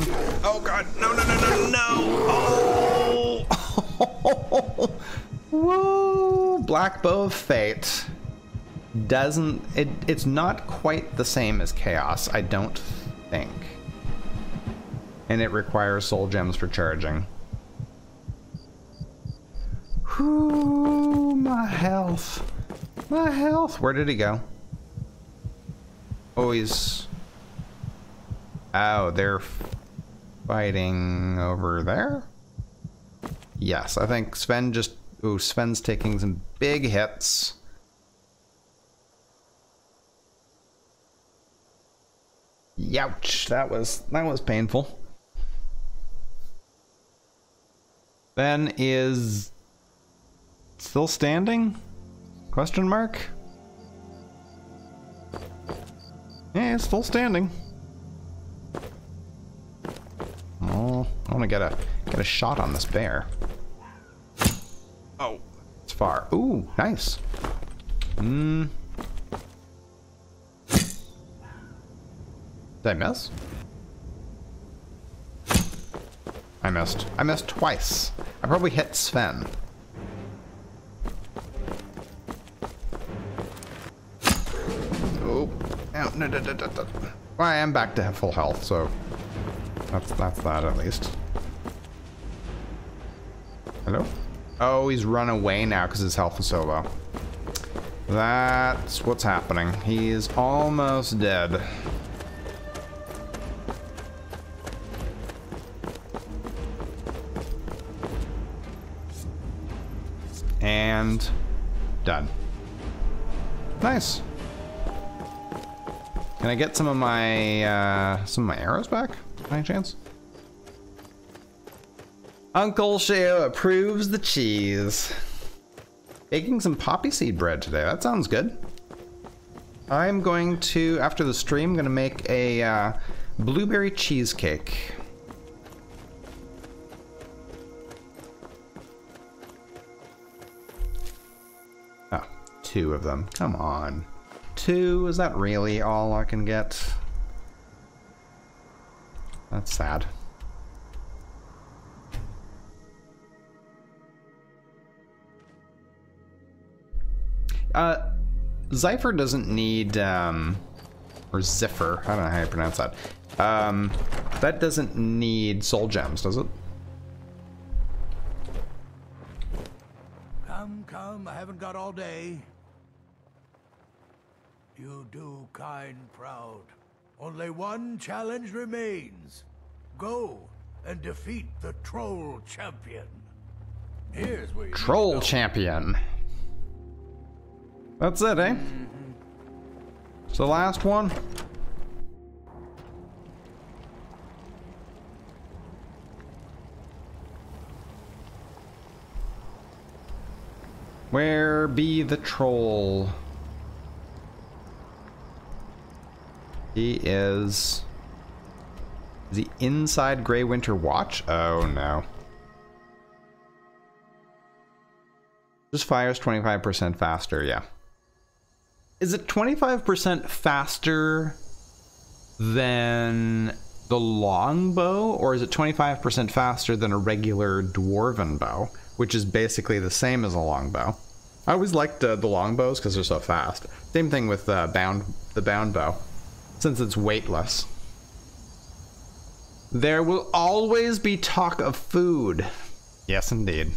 Oh god, no, no, no, no, no! Oh! Whoa! Black Bow of Fate doesn't, it, it's not quite the same as Chaos, I don't think. And it requires soul gems for charging. Whoo, my health. My health. Where did he go? Oh, he's... Oh, they're fighting over there? Yes, I think Sven just... Ooh, Sven's taking some big hits. Youch, that was, that was painful. Ben is still standing? Question mark? Yeah, still standing. Oh, I want to get a get a shot on this bear. Oh, it's far. Ooh, nice. Hmm. Did I miss? I missed. I missed twice. I probably hit Sven. Oh. No, no, no, no, no. Well, I am back to full health, so that's that's that at least. Hello? Oh, he's run away now because his health is so low. That's what's happening. He is almost dead. And done. Nice. Can I get some of my uh, some of my arrows back? By any chance? Uncle Sheo approves the cheese. Baking some poppy seed bread today. That sounds good. I'm going to, after the stream, going to make a uh, blueberry cheesecake. Oh, two of them. Come on. Two? Is that really all I can get? That's sad. Uh, Zypher doesn't need, um, or Ziffer, I don't know how you pronounce that. Um, that doesn't need soul gems, does it? Come, come, I haven't got all day. You do kind proud. Only one challenge remains. Go and defeat the Troll Champion. Here's where you Troll champion. That's it, eh? It's the last one. Where be the troll? He is... Is he inside Grey Winter Watch? Oh no. Just fires 25% faster, yeah. Is it 25% faster than the longbow, or is it 25% faster than a regular dwarven bow, which is basically the same as a longbow? I always liked uh, the longbows because they're so fast. Same thing with uh, bound the bound bow, since it's weightless. There will always be talk of food. Yes, indeed.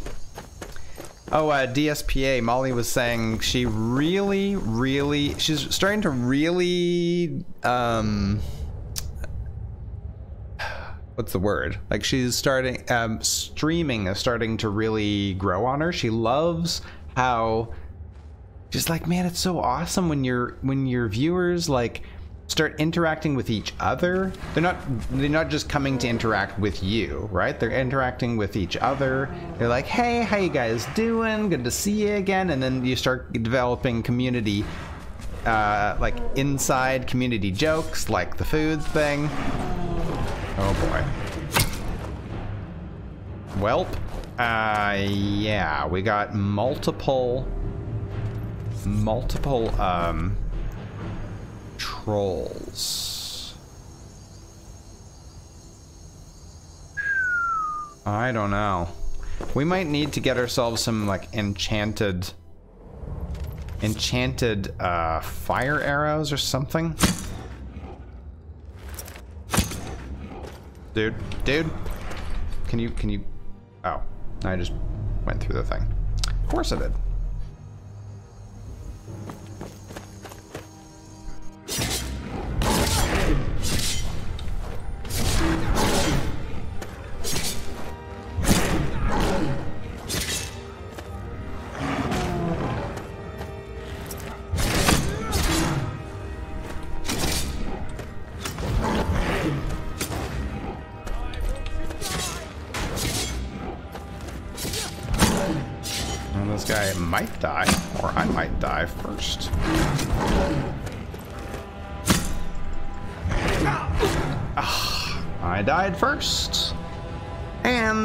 Oh, uh, DSPA, Molly was saying she really, really, she's starting to really, um, what's the word? Like she's starting, um, streaming is starting to really grow on her. She loves how, she's like, man, it's so awesome when your, when your viewers like, start interacting with each other. They're not they're not just coming to interact with you right? They're interacting with each other. They're like hey how you guys doing? Good to see you again. And then you start developing community uh, like inside community jokes like the food thing. Oh boy. Welp uh yeah we got multiple multiple um trolls. I don't know. We might need to get ourselves some like enchanted enchanted uh, fire arrows or something. Dude, dude. Can you can you Oh, I just went through the thing. Of course I did.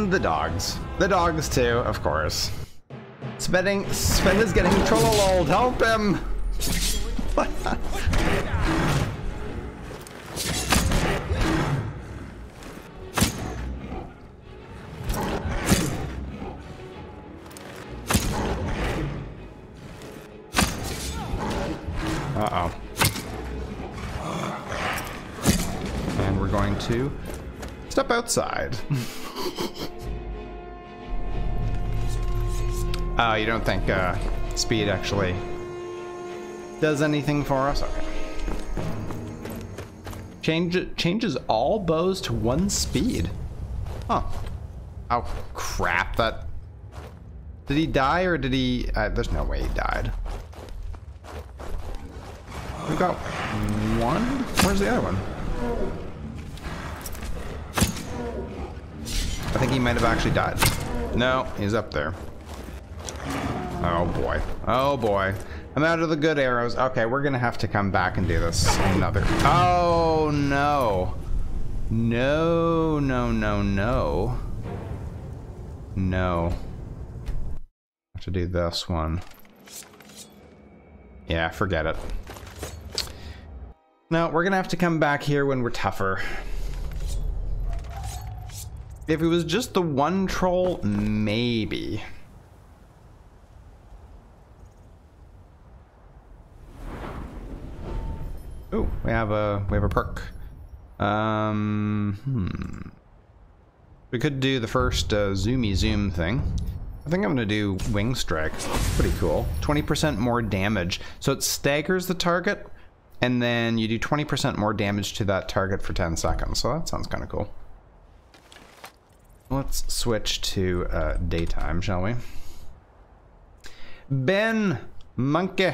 The dogs. The dogs too, of course. Spending, Sven is getting trolloled. Help him! Uh-oh. And we're going to step outside. uh, you don't think uh, speed actually does anything for us? Okay. Change changes all bows to one speed. Huh. Oh crap! That did he die or did he? Uh, there's no way he died. We got one. Where's the other one? I think he might have actually died. No, he's up there. Oh boy. Oh boy. I'm out of the good arrows. Okay, we're gonna have to come back and do this another. Oh no. No, no, no, no. No. Have to do this one. Yeah, forget it. No, we're gonna have to come back here when we're tougher. If it was just the one troll, maybe. Oh, we have a we have a perk. Um, hmm. We could do the first uh, zoomy zoom thing. I think I'm gonna do wing strike. Pretty cool. 20% more damage. So it staggers the target, and then you do 20% more damage to that target for 10 seconds. So that sounds kind of cool. Let's switch to uh, daytime, shall we? Ben, monkey.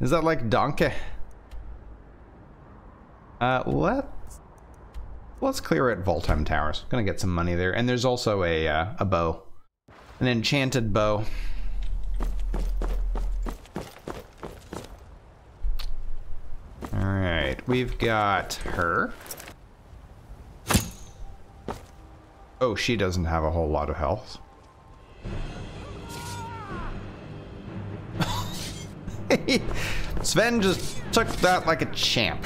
Is that like donkey? Uh, let's let's clear at Valtheim Towers. Gonna get some money there, and there's also a uh, a bow, an enchanted bow. All right, we've got her. Oh, she doesn't have a whole lot of health. Sven just took that like a champ.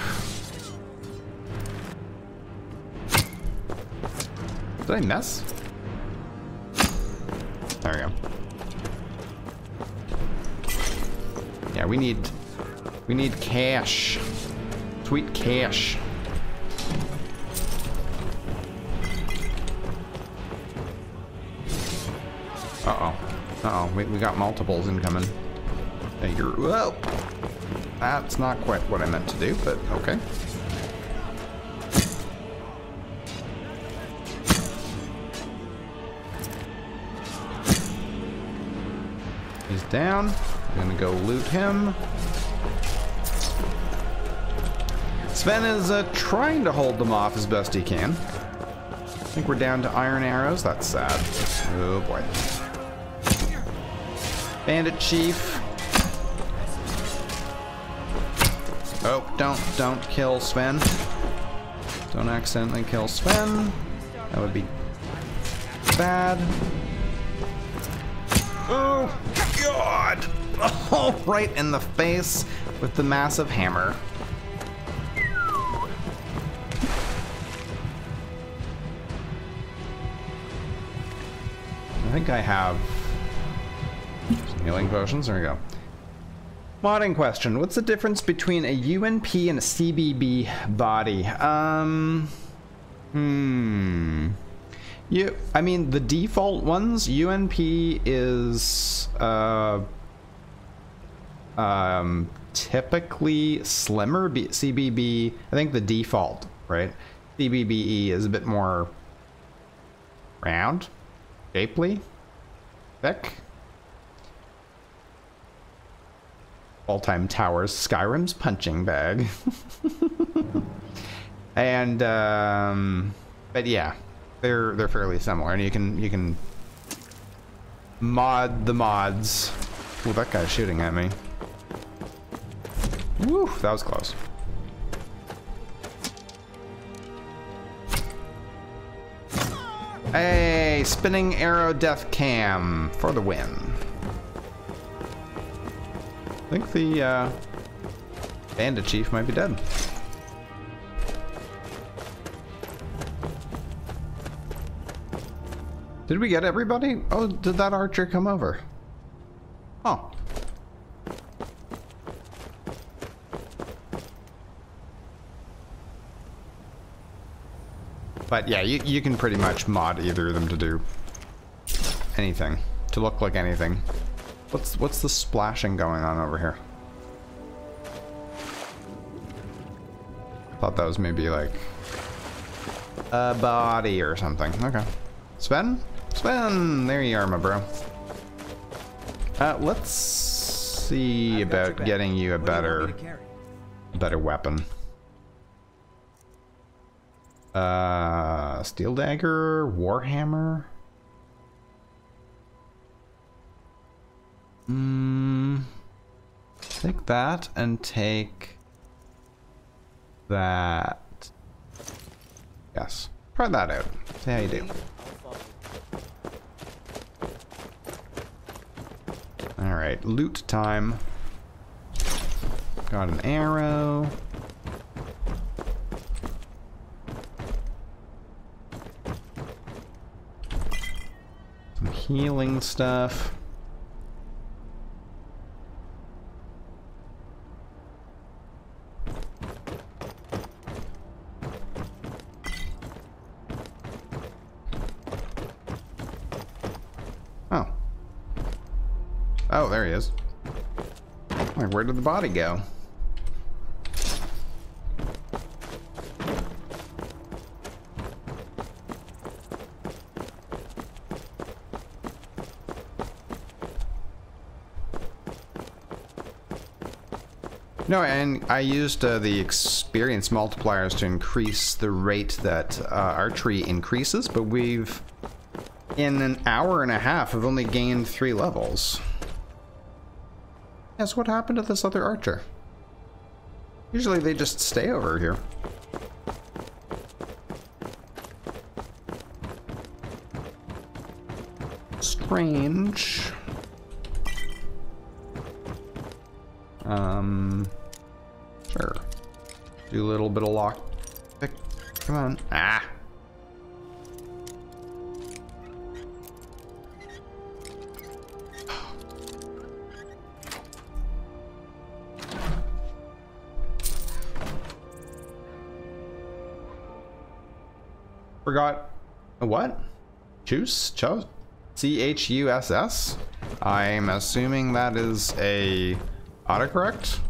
Did I miss? There we go. Yeah, we need we need cash. Sweet cash. Uh-oh. Uh-oh, we, we got multiples incoming. Hey, you're, well, that's not quite what I meant to do, but okay. He's down. I'm gonna go loot him. Sven is uh, trying to hold them off as best he can. I think we're down to iron arrows. That's sad. Oh boy. Bandit Chief. Oh, don't, don't kill Sven. Don't accidentally kill Sven. That would be bad. Oh, God! Oh, right in the face with the massive hammer. I think I have healing potions. There we go. Modding question. What's the difference between a UNP and a CBB body? Um, hmm. You, I mean, the default ones, UNP is, uh, um, typically slimmer. B CBB, I think the default, right? CBBE is a bit more round, shapely, thick. All-time towers, Skyrim's punching bag. and um, but yeah, they're they're fairly similar, and you can you can mod the mods. Oh, that guy's shooting at me. Woo, that was close. Hey, spinning arrow death cam for the win. I think the uh, bandit chief might be dead. Did we get everybody? Oh, did that archer come over? Oh. But yeah, you, you can pretty much mod either of them to do anything. To look like anything. What's what's the splashing going on over here? I thought that was maybe like a body or something. Okay. Sven? Sven! There you are, my bro. Uh, let's see about getting you a better, better weapon. Uh, steel dagger, warhammer. Hmm. Take that and take that. Yes. Try that out. See how you do. Alright, loot time. Got an arrow. Some healing stuff. Oh. Oh, there he is. Like, where did the body go? No, and I used uh, the experience multipliers to increase the rate that uh, archery increases, but we've, in an hour and a half, have only gained three levels. Yes, what happened to this other archer? Usually they just stay over here. Strange. Um, sure. Do a little bit of lock pick. Come on. Ah. Forgot what? Choose? Chose? C-H-U-S-S? I'm assuming that is a autocorrect?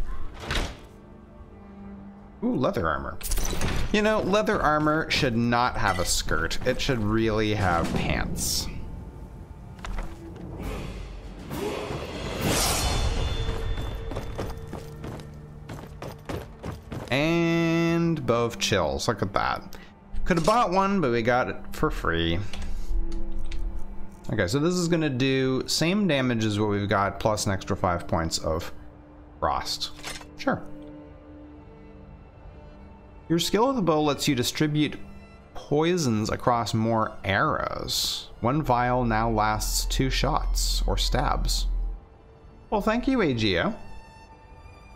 Ooh, leather armor. You know, leather armor should not have a skirt. It should really have pants. And both chills. Look at that. Could have bought one, but we got it for free. Okay, so this is going to do same damage as what we've got, plus an extra five points of frost. Sure. Your skill of the bow lets you distribute poisons across more arrows. One vial now lasts two shots, or stabs. Well, thank you, AGO.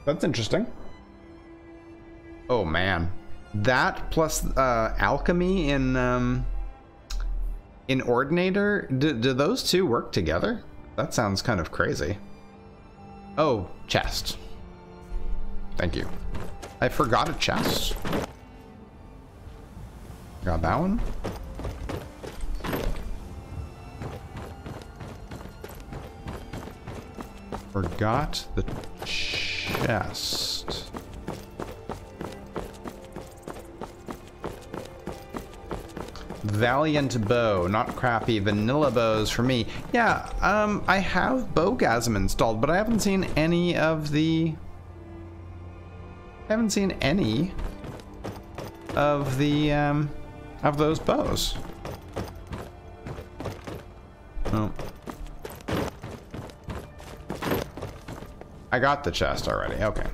That's interesting. Oh, man. That plus uh, alchemy in um, in Ordinator, do, do those two work together? That sounds kind of crazy. Oh, chest. Thank you. I forgot a chest. Got that one. Forgot the chest. Valiant bow, not crappy vanilla bows for me. Yeah, um, I have Bowgasm installed, but I haven't seen any of the... I haven't seen any of the, um, of those bows. Oh. I got the chest already, okay.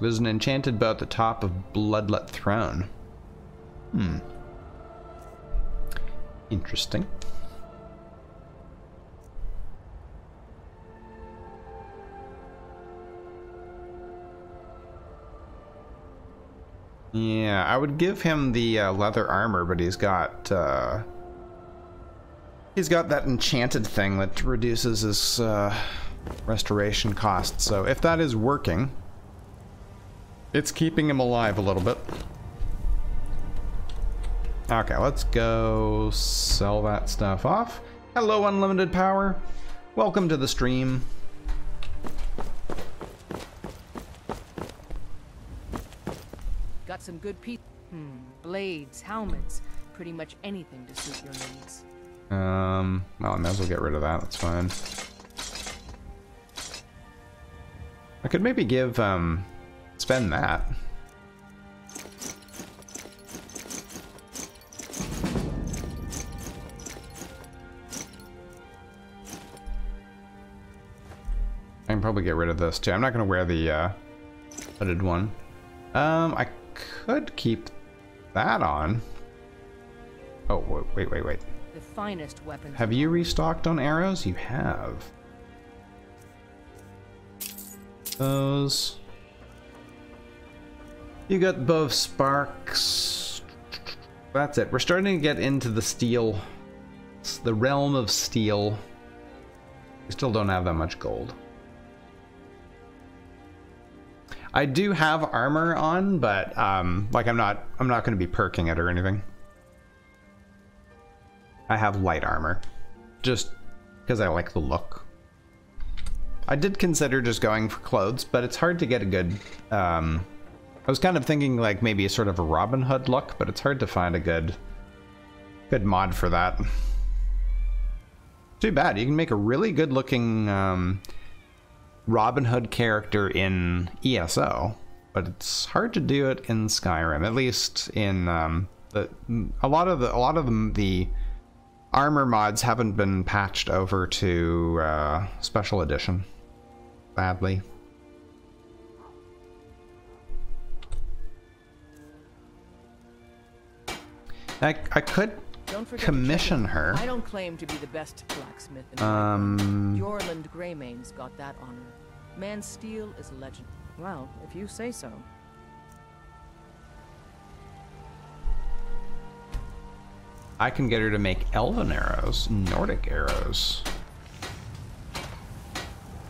There's an enchanted bow at the top of Bloodlet Throne. Hmm. Interesting. Yeah, I would give him the uh, leather armor, but he's got uh, he's got that enchanted thing that reduces his uh, restoration cost. So if that is working, It's keeping him alive a little bit. Okay, let's go sell that stuff off. Hello, Unlimited Power. Welcome to the stream. Got some good pe- Hmm. Blades, helmets, pretty much anything to suit your needs. Um, well, I might as well get rid of that. That's fine. I could maybe give, um, spend that. I can probably get rid of this too. I'm not going to wear the uh, hooded one. Um, I could keep that on. Oh, wait, wait, wait, wait. The finest weapons. Have you restocked on arrows? You have. Those. You got both sparks. That's it. We're starting to get into the steel. The realm of steel. We still don't have that much gold. I do have armor on, but um, like I'm not I'm not going to be perking it or anything. I have light armor, just because I like the look. I did consider just going for clothes, but it's hard to get a good. Um, I was kind of thinking like maybe a sort of a Robin Hood look, but it's hard to find a good, good mod for that. Too bad. You can make a really good looking um, Robin Hood character in ESO, but it's hard to do it in Skyrim. At least in um, the a lot of the a lot of the, the armor mods haven't been patched over to uh, special edition. Sadly. I, I could Don't forget to check commission her. I don't claim to be the best blacksmith in the Um, Eorlund Greymane's got that honor. Man's steel is legend. Well, if you say so. I can get her to make elven arrows, Nordic arrows.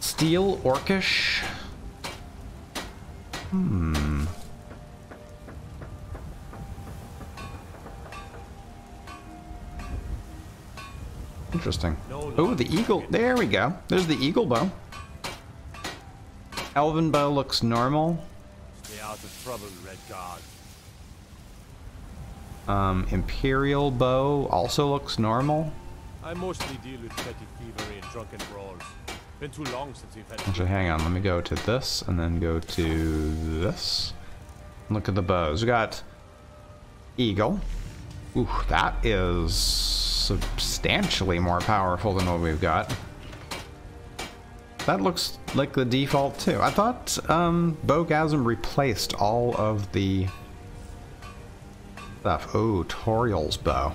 Steel orcish. Hmm. Interesting. Oh, the eagle. There we go. There's the eagle bow. Elven bow looks normal. Stay out of trouble, Red Guard. Um, Imperial bow also looks normal. I mostly deal with petty thievery and drunken brawls. Been too long since we've had. Actually, hang on. Let me go to this and then go to this. Look at the bows. We got eagle. Ooh, that is substantially more powerful than what we've got. That looks like the default too. I thought um, Bowgasm replaced all of the stuff. Oh, Toriel's bow.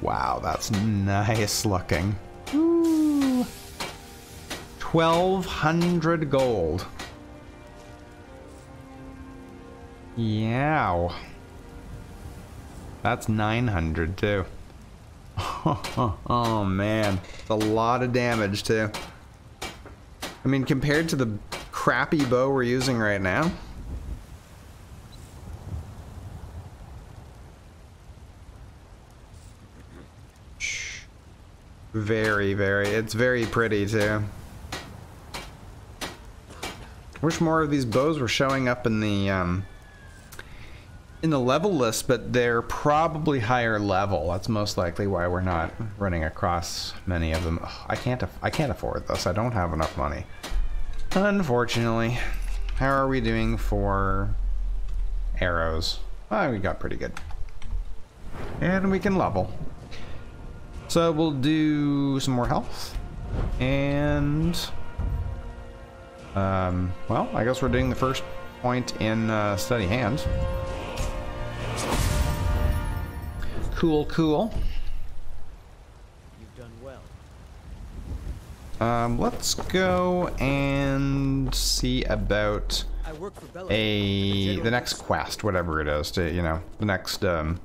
Wow, that's nice looking. Ooh. 1200 gold. Yeah. That's 900 too. oh man, it's a lot of damage too. I mean, compared to the crappy bow we're using right now. Very, very, it's very pretty too. Wish more of these bows were showing up in the um, in the level list, but they're probably higher level. That's most likely why we're not running across many of them. Ugh, I can't I can't afford this. I don't have enough money. Unfortunately. How are we doing for arrows? Oh, we got pretty good. And we can level. So we'll do some more health. And um, well, I guess we're doing the first point in uh, steady hand. Cool, cool. You've done well. Um, let's go and see about I work for Bella. a the next quest, whatever it is, to you know the next um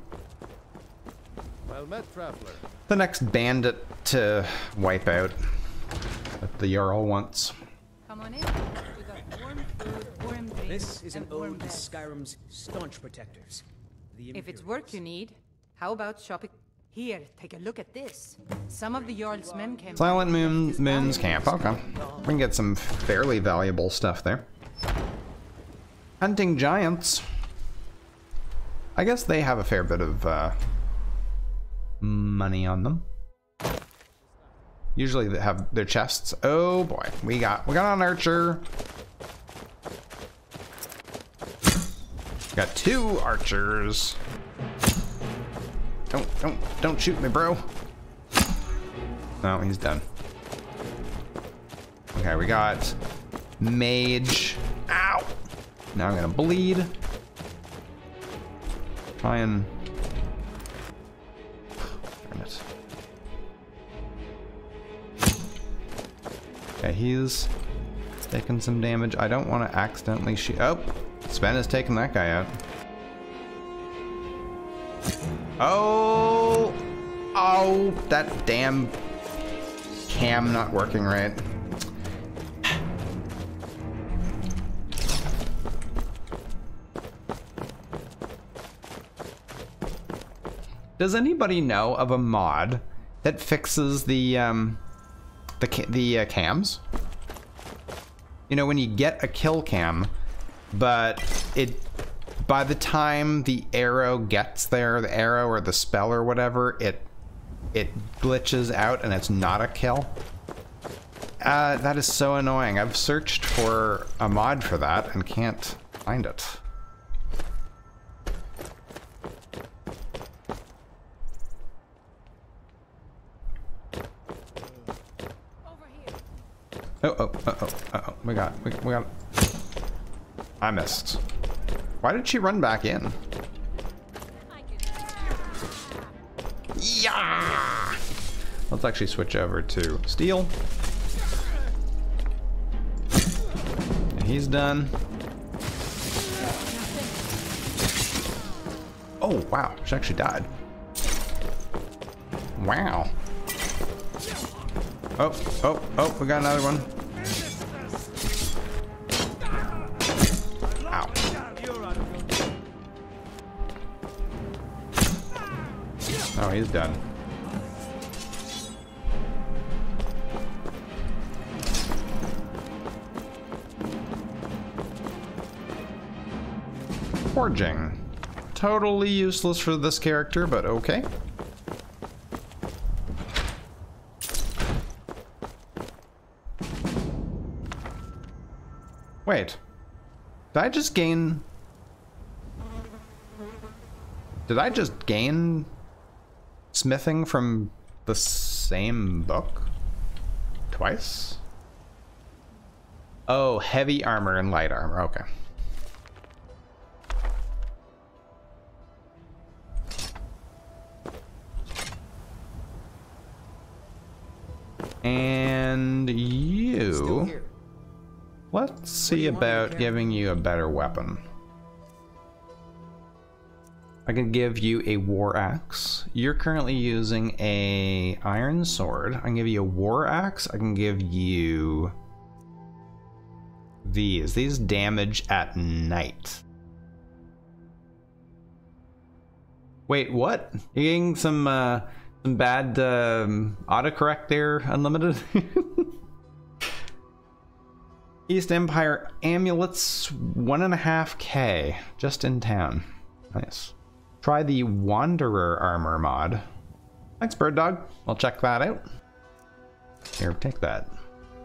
Well met, traveler. the next bandit to wipe out that the Jarl wants. Come on in. We got warm food, warm drinks. This is an and warm ode to. Skyrim's staunch protectors. The If it's work you need, how about shopping? Here, take a look at this. Some of the Jarl's men came. Silent Moon Moon's Camp. Okay. We can get some fairly valuable stuff there. Hunting Giants. I guess they have a fair bit of uh, money on them. Usually they have their chests. Oh boy, we got we got an archer. Got two archers. Don't don't don't shoot me, bro. No, he's done. Okay, we got mage. Ow! Now I'm gonna bleed. Try and. Darn it. Okay, he's taking some damage. I don't want to accidentally shoot. Oh, Sven has taken that guy out. Oh, oh, that damn cam not working right. Does anybody know of a mod that fixes the um, the the uh, cams? You know, when you get a kill cam, but it by the time the arrow gets there, the arrow or the spell or whatever, it it glitches out and it's not a kill. Uh, that is so annoying. I've searched for a mod for that and can't find it. Oh, oh, oh, oh, uh oh. We got, we, we got. I missed. Why did she run back in? Yeah! Let's actually switch over to steel. And he's done. Oh, wow. She actually died. Wow. Oh, oh, oh, we got another one. He's done. Forging. Totally useless for this character, but okay. Wait. Did I just gain... Did I just gain smithing from the same book? Twice? Oh, heavy armor and light armor. Okay. And you... Let's see about giving you a better weapon. I can give you a war axe. You're currently using a iron sword. I can give you a war axe. I can give you these. These damage at night. Wait, what? You're getting some uh, some bad um, autocorrect there, unlimited. East Empire amulets, one and a half K, just in town. Nice. Try the Wanderer armor mod. Thanks, Bird Dog. I'll check that out. Here, take that.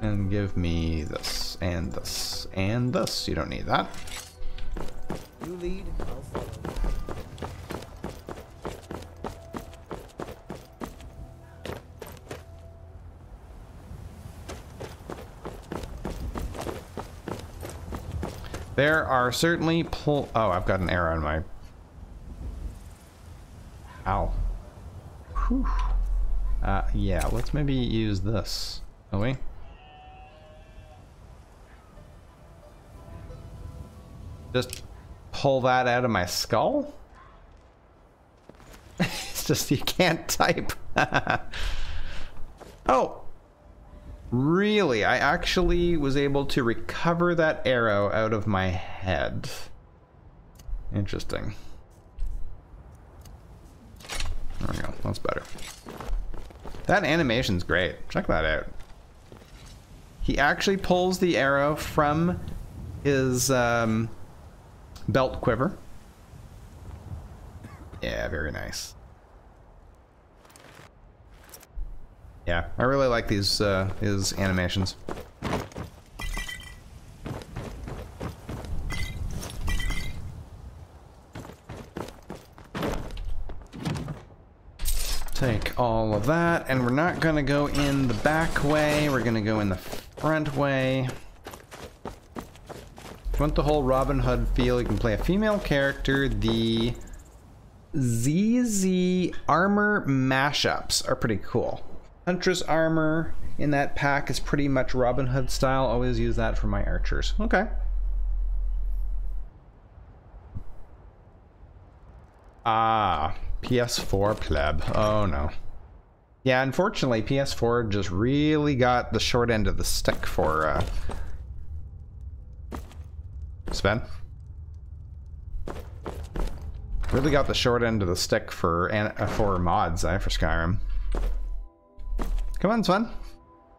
And give me this, and this, and this. You don't need that. You lead, I'll follow. There are certainly. Oh, I've got an arrow in my. Ow. Whew. Uh, yeah, let's maybe use this. Oh, wait. Just pull that out of my skull? it's just you can't type. oh. Really, I actually was able to recover that arrow out of my head. Interesting. There we go, that's better. That animation's great. Check that out. He actually pulls the arrow from his um, belt quiver. Yeah, very nice. Yeah, I really like these uh, his animations. Take all of that, and we're not gonna go in the back way, we're gonna go in the front way. If you want the whole Robin Hood feel, you can play a female character. The ZZ armor mashups are pretty cool. Huntress armor in that pack is pretty much Robin Hood style. Always use that for my archers. Okay. Ah, PS4 pleb. Oh no. Yeah, unfortunately, PS4 just really got the short end of the stick for uh, Sven. Really got the short end of the stick for uh, for mods, eh, for Skyrim. Come on, Sven.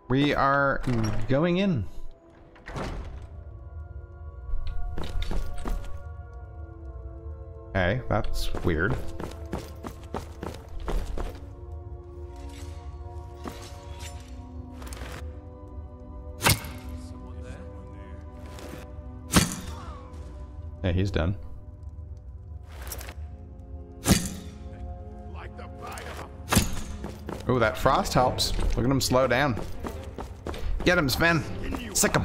We are going in. Okay, that's weird. Yeah, he's done. Oh, that frost helps. Look at him slow down. Get him, Sven. Sick him.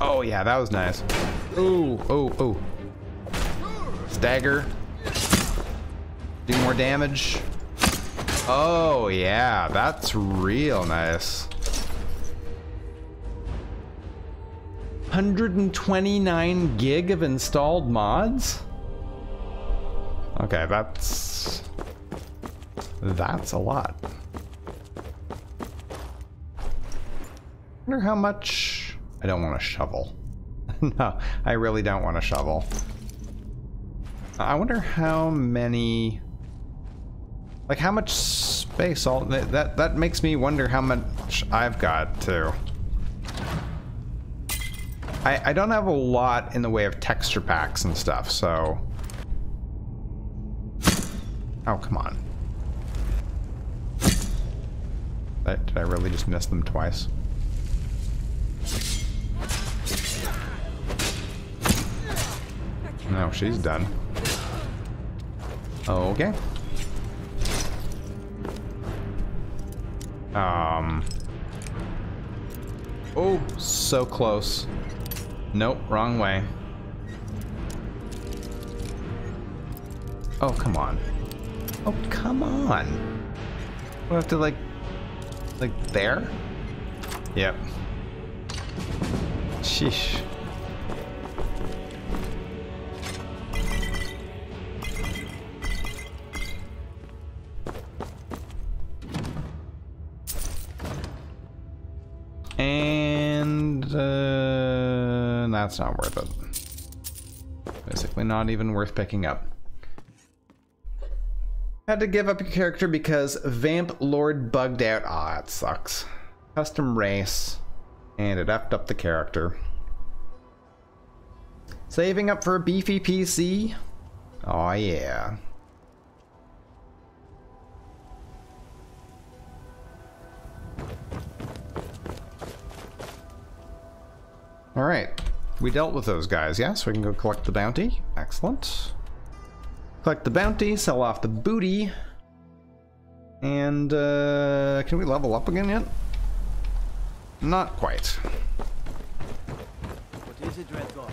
Oh, yeah, that was nice. Ooh, oh, oh. Stagger. Do more damage. Oh, yeah, that's real nice. 129 gig of installed mods? Okay, that's... That's a lot. wonder how much... I don't want to shovel. no, I really don't want to shovel. I wonder how many... Like, how much space all... That, that makes me wonder how much I've got, too. I, I don't have a lot in the way of texture packs and stuff, so... Oh, come on. Did I really just miss them twice? No, she's done. Okay. Um. Oh, so close. Nope, wrong way. Oh, come on. Oh, come on. We have to like, like there? Yep. Sheesh. And uh, that's not worth it. Basically not even worth picking up. Had to give up your character because Vamp Lord bugged out. Ah, that sucks. Custom race. And it effed up the character. Saving up for a beefy PC? Oh yeah. Alright. We dealt with those guys, yeah? So we can go collect the bounty. Excellent. Collect the bounty, sell off the booty. And, uh, can we level up again yet? Not quite. What is it, Redguard?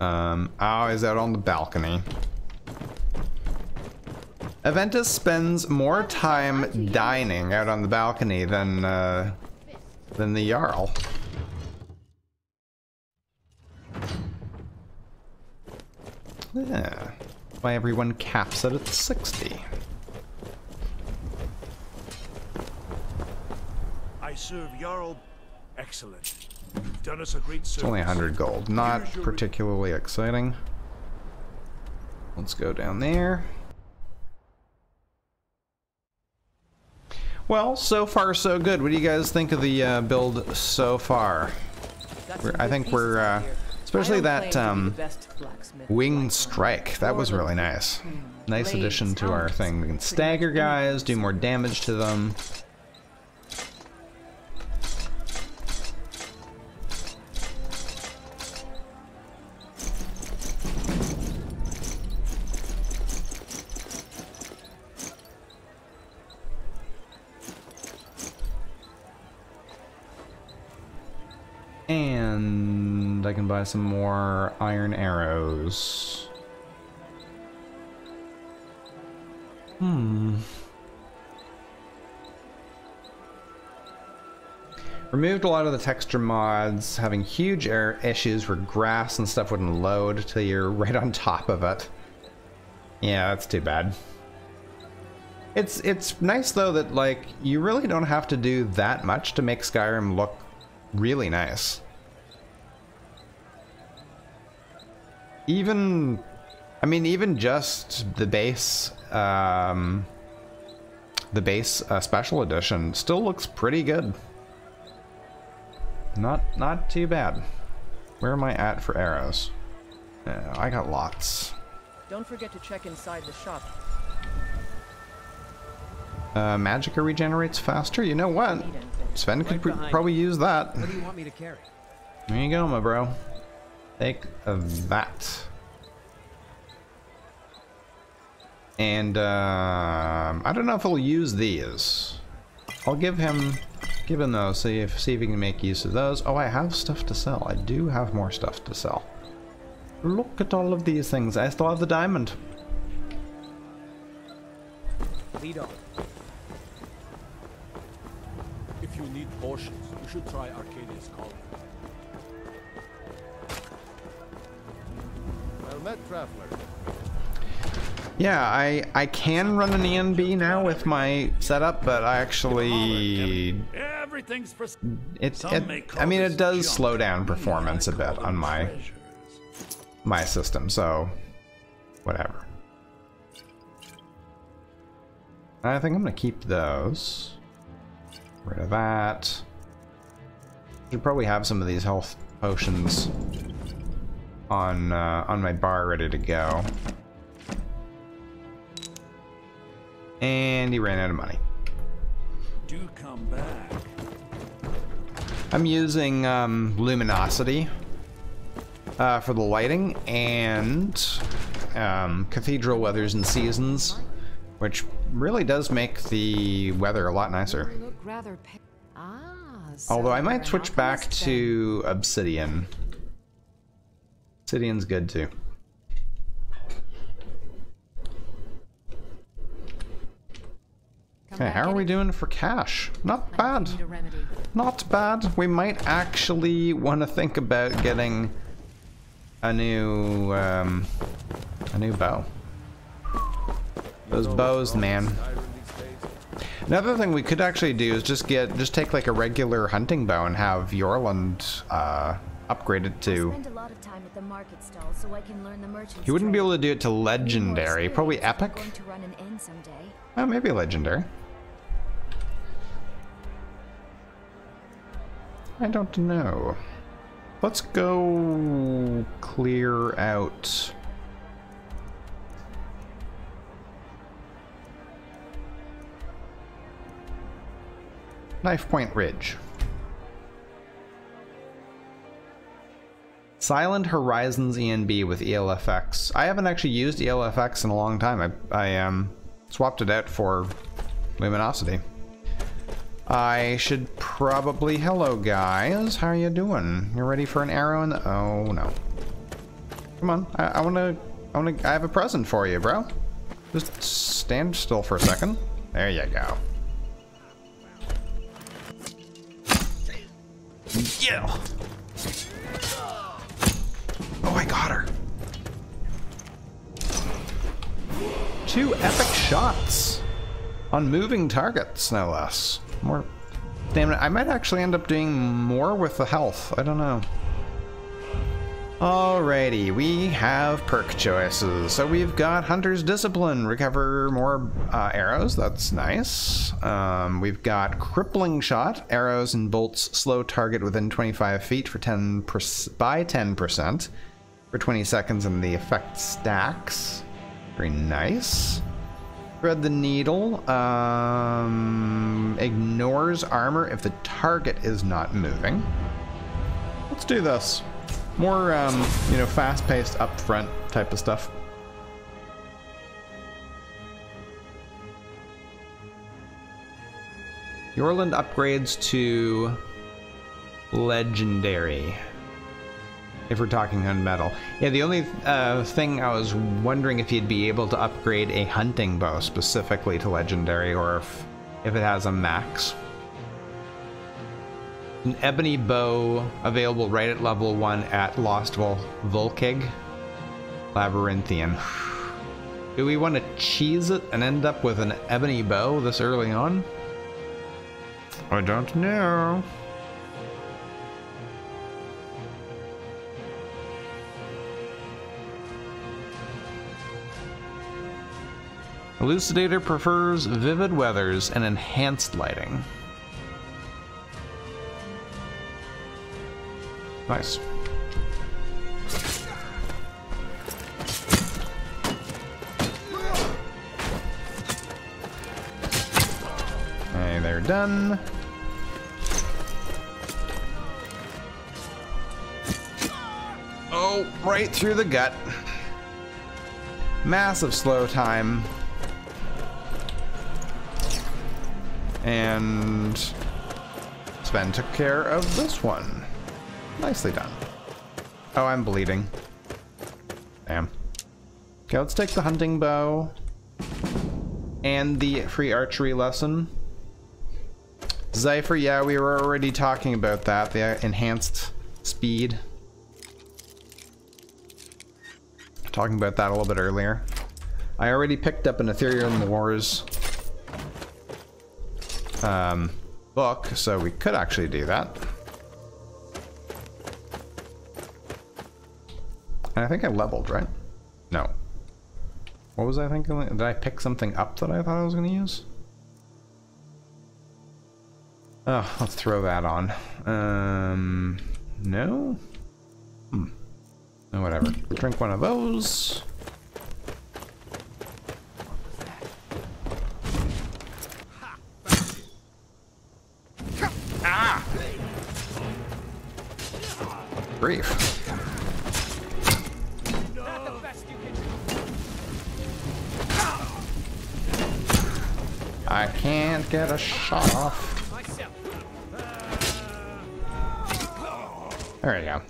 Um, oh, is that on the balcony? Proventus spends more time dining out on the balcony than, uh, than the Jarl. Yeah. Why everyone caps it at 60. I serve Jarl. Excellent. You've done us a great service. It's only 100 gold. Not particularly exciting. Let's go down there. Well, so far so good. What do you guys think of the uh, build so far? We're, I think we're, uh, especially that claim to be the um, winged strike. That was really nice. Nice addition to our thing. We can stagger guys, do more damage to them. I can buy some more iron arrows. Hmm. Removed a lot of the texture mods, having huge air issues where grass and stuff wouldn't load till you're right on top of it. Yeah, that's too bad. It's it's nice though that like you really don't have to do that much to make Skyrim look really nice. Even, I mean, even just the base, um, the base uh, special edition still looks pretty good. Not, not too bad. Where am I at for arrows? Uh, I got lots. Don't forget to check inside the shop. Uh, Magicka regenerates faster. You know what? Sven could pr- probably use that. What do you want me to carry? There you go, my bro. Take that. And um I don't know if he'll use these. I'll give him, give him those. See if see if he can make use of those. Oh, I have stuff to sell. I do have more stuff to sell. Look at all of these things. I still have the diamond. Lead on. If you need potions, you should try Arcadia's met, traveler. Yeah, I I can run an ENB now with my setup, but I actually Everything's it, it I mean it does slow down performance a bit on my my system, so whatever. I think I'm gonna keep those. Rid of that. Should probably have some of these health potions on uh, on my bar ready to go. And he ran out of money. Do come back. I'm using um, luminosity uh, for the lighting and um, cathedral weathers and seasons, which really does make the weather a lot nicer. Look rather pa- Ah, Although I might switch back to obsidian. Obsidian's good too. Okay, how are we doing for cash? Not bad. then. Need a remedy. Not bad. We might actually want to think about getting a new um, a new bow. Those bows, man. Another thing we could actually do is just get just take like a regular hunting bow and have Eorlund uh, upgrade it to. Spend a lot of time at the market stall so I can learn the merchant's He wouldn't be able to do it to legendary. Probably experience if I'm epic. going to run an inn someday. Oh, maybe legendary. I don't know. Let's go clear out. Knife Point Ridge. Silent Horizons ENB with ELFX. I haven't actually used ELFX in a long time. I, I um, swapped it out for Luminosity. I should probably... Hello, guys. How are you doing? You ready for an arrow in the... Oh, no. Come on. I, I want to... I want to... I have a present for you, bro. Just stand still for a second. There you go. Yeah. Oh, I got her. two epic shots on moving targets, no less. More Damn it, I might actually end up doing more with the health. I don't know. Alrighty, we have perk choices. So we've got Hunter's Discipline, recover more uh, arrows, that's nice. Um, we've got Crippling Shot, arrows and bolts slow target within 25 feet for 10 by 10% for 20 seconds and the effect stacks. Very nice. Thread the Needle, um, ignores armor if the target is not moving. Let's do this. More, um, you know, fast-paced, upfront type of stuff. Eorlund upgrades to legendary. If we're talking on metal. Yeah, the only uh, thing I was wondering if you'd be able to upgrade a hunting bow specifically to legendary or if, if it has a max. An ebony bow available right at level 1 at Lost Vol Valkygg. Labyrinthian. Do we want to cheese it and end up with an ebony bow this early on? I don't know. Elucidator prefers vivid weathers and enhanced lighting. Nice. Okay, they're done. Oh, right through the gut. Massive slow time. And Sven took care of this one. Nicely done. Oh, I'm bleeding. Damn. Okay, let's take the hunting bow and the free archery lesson. Zypher, yeah, we were already talking about that, the enhanced speed. Talking about that a little bit earlier. I already picked up an Ethereal Wars um, book, so we could actually do that. And I think I leveled, right? No. What was I thinking? Did I pick something up that I thought I was going to use? Oh, let's throw that on. Um, no? Hmm. Whatever. Drink one of those. Grief. I can't get a shot off. There we go.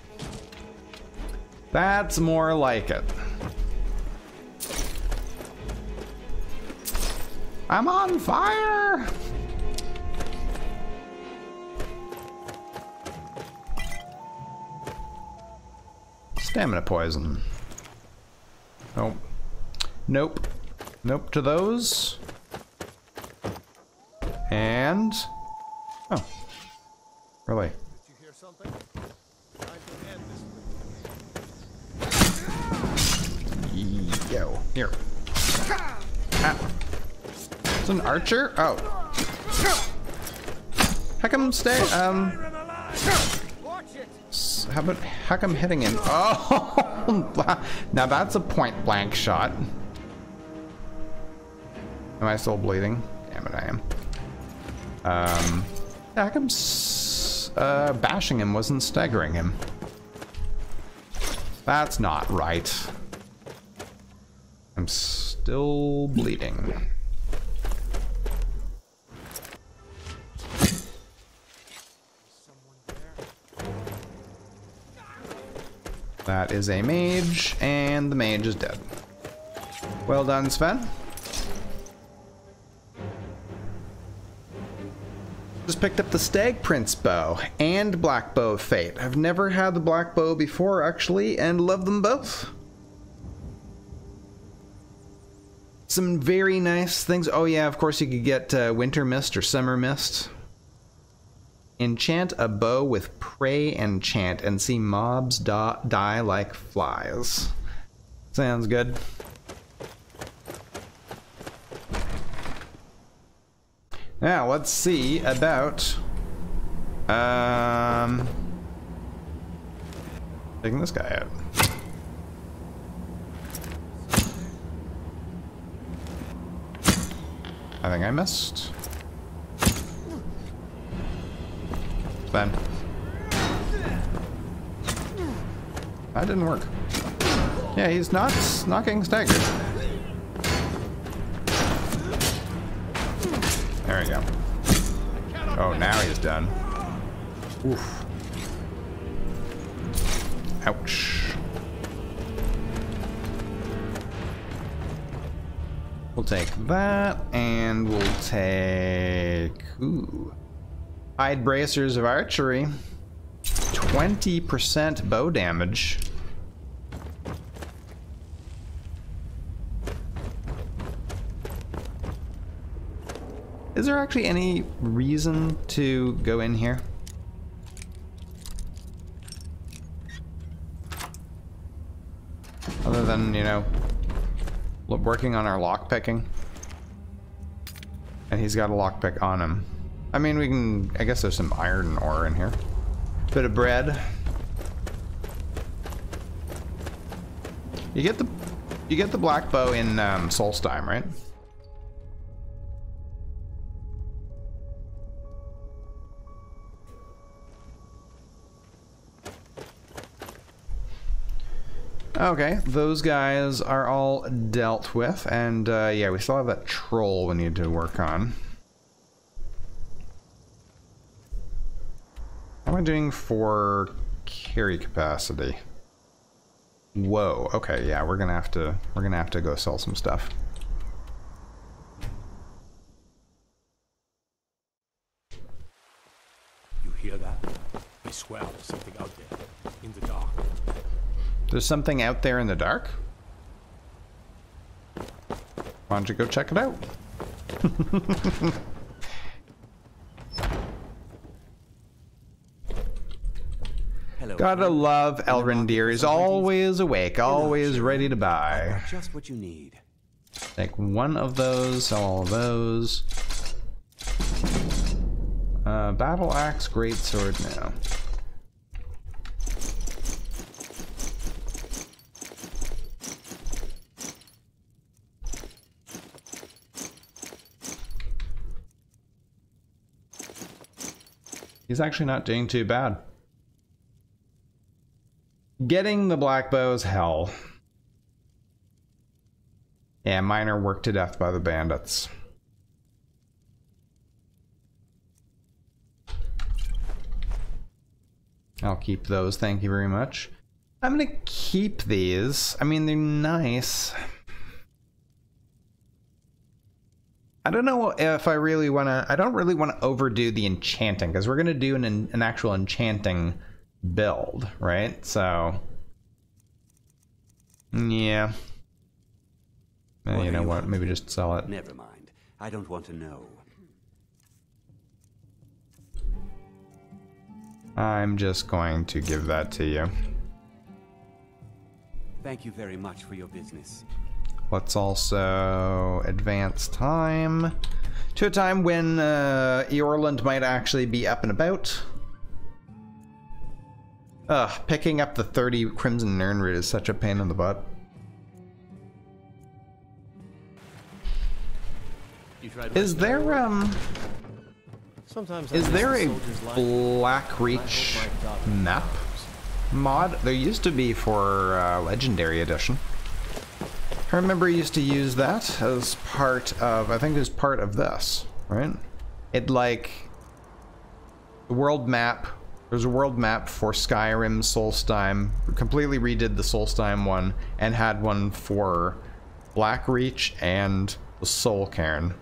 That's more like it. I'm on fire! Stamina poison. Nope. Nope. Nope to those. And... Oh. Really? Did you hear something? Yo, here. Ah. It's an archer? Oh. How come stay, um... How about, how come hitting him? Oh! now that's a point blank shot. Am I still bleeding? Damn it, I am. Um, how come uh, bashing him wasn't staggering him? That's not right. I'm still bleeding. That is a mage, and the mage is dead. Well done, Sven. Just picked up the Stag Prince bow and Black Bow of Fate. I've never had the Black Bow before, actually, and love them both. some very nice things. Oh yeah, of course you could get uh, winter mist or summer mist. Enchant a bow with pray and chant and see mobs die like flies. Sounds good. Now let's see about um taking this guy out. I think I missed. Then. That didn't work. Yeah, he's not not getting staggered. There we go. Oh, now he's done. Oof. Ouch. We'll take that, and we'll take... Ooh. Hide bracers of archery. 20% bow damage. Is there actually any reason to go in here? Other than, you know, working on our lockpicking. And he's got a lockpick on him. I mean, we can... I guess there's some iron ore in here. Bit of bread. You get the... You get the black bow in um, Solstheim, right? Okay, those guys are all dealt with, and uh, yeah, we still have that troll we need to work on. How am I doing for carry capacity? Whoa, okay, yeah, we're gonna have to we're gonna have to go sell some stuff. You hear that? I swear there's something out there, in the dark. There's something out there in the dark? Why don't you go check it out? Hello. Gotta love Elrindir. He's always awake, always ready to buy. Just what you need. Take one of those, sell all of those. Uh, battle axe, great sword, now. He's actually not doing too bad. Getting the black bow is hell. Yeah, mine are worked to death by the bandits. I'll keep those, thank you very much. I'm gonna keep these. I mean, they're nice. I don't know if I really want to... I don't really want to overdo the enchanting, because we're going to do an, an actual enchanting build, right? So... Yeah. You know you what? want? Maybe just sell it. Never mind. I don't want to know. I'm just going to give that to you. Thank you very much for your business. Let's also advance time to a time when uh, Eorlund might actually be up and about. Ugh, picking up the 30 Crimson Nirnroot is such a pain in the butt. Is there, um... Sometimes Is there a the soldier's life. Blackreach map mod? There used to be for uh, Legendary Edition. I remember you used to use that as part of, I think it was part of this, right? It like, the world map, there's a world map for Skyrim, Solstheim, completely redid the Solstheim one, and had one for Blackreach and the Soul Cairn.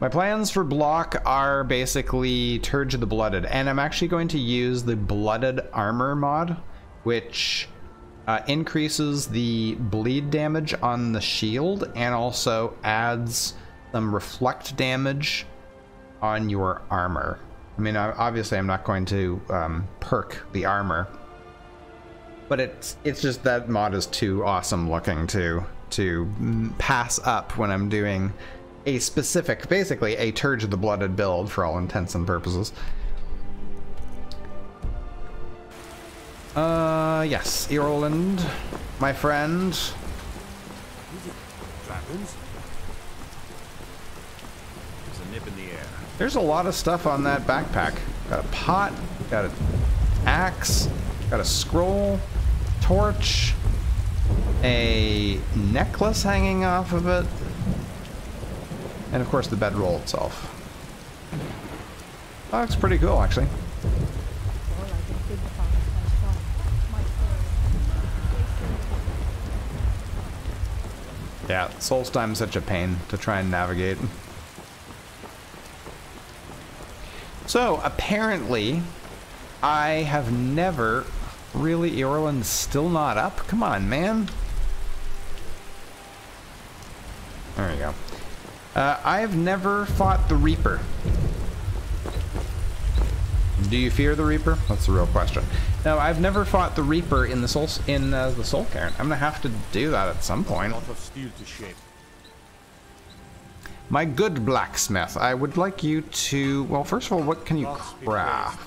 My plans for block are basically Targe of the Blooded, and I'm actually going to use the Blooded Armor mod, which uh, increases the bleed damage on the shield and also adds some reflect damage on your armor. I mean, obviously, I'm not going to um, perk the armor, but it's it's just that mod is too awesome looking to to pass up when I'm doing a specific, basically a Targe of the Blooded build for all intents and purposes. Uh, yes, Eorlund, my friend. Dragons? There's a nip in the air. There's a lot of stuff on that backpack. Got a pot, got an axe, got a scroll, torch, a necklace hanging off of it, and of course the bedroll itself. Oh, that looks pretty cool, actually. Yeah, Solstheim's such a pain to try and navigate. So, apparently, I have never... Really, Eorlund's still not up? Come on, man. There you go. Uh, I have never fought the Reaper. Do you fear the Reaper? That's the real question. No, I've never fought the Reaper in the Soul in uh, the Soul Cairn. I'm gonna have to do that at some point. My good blacksmith, I would like you to. Well, first of all, what can you craft?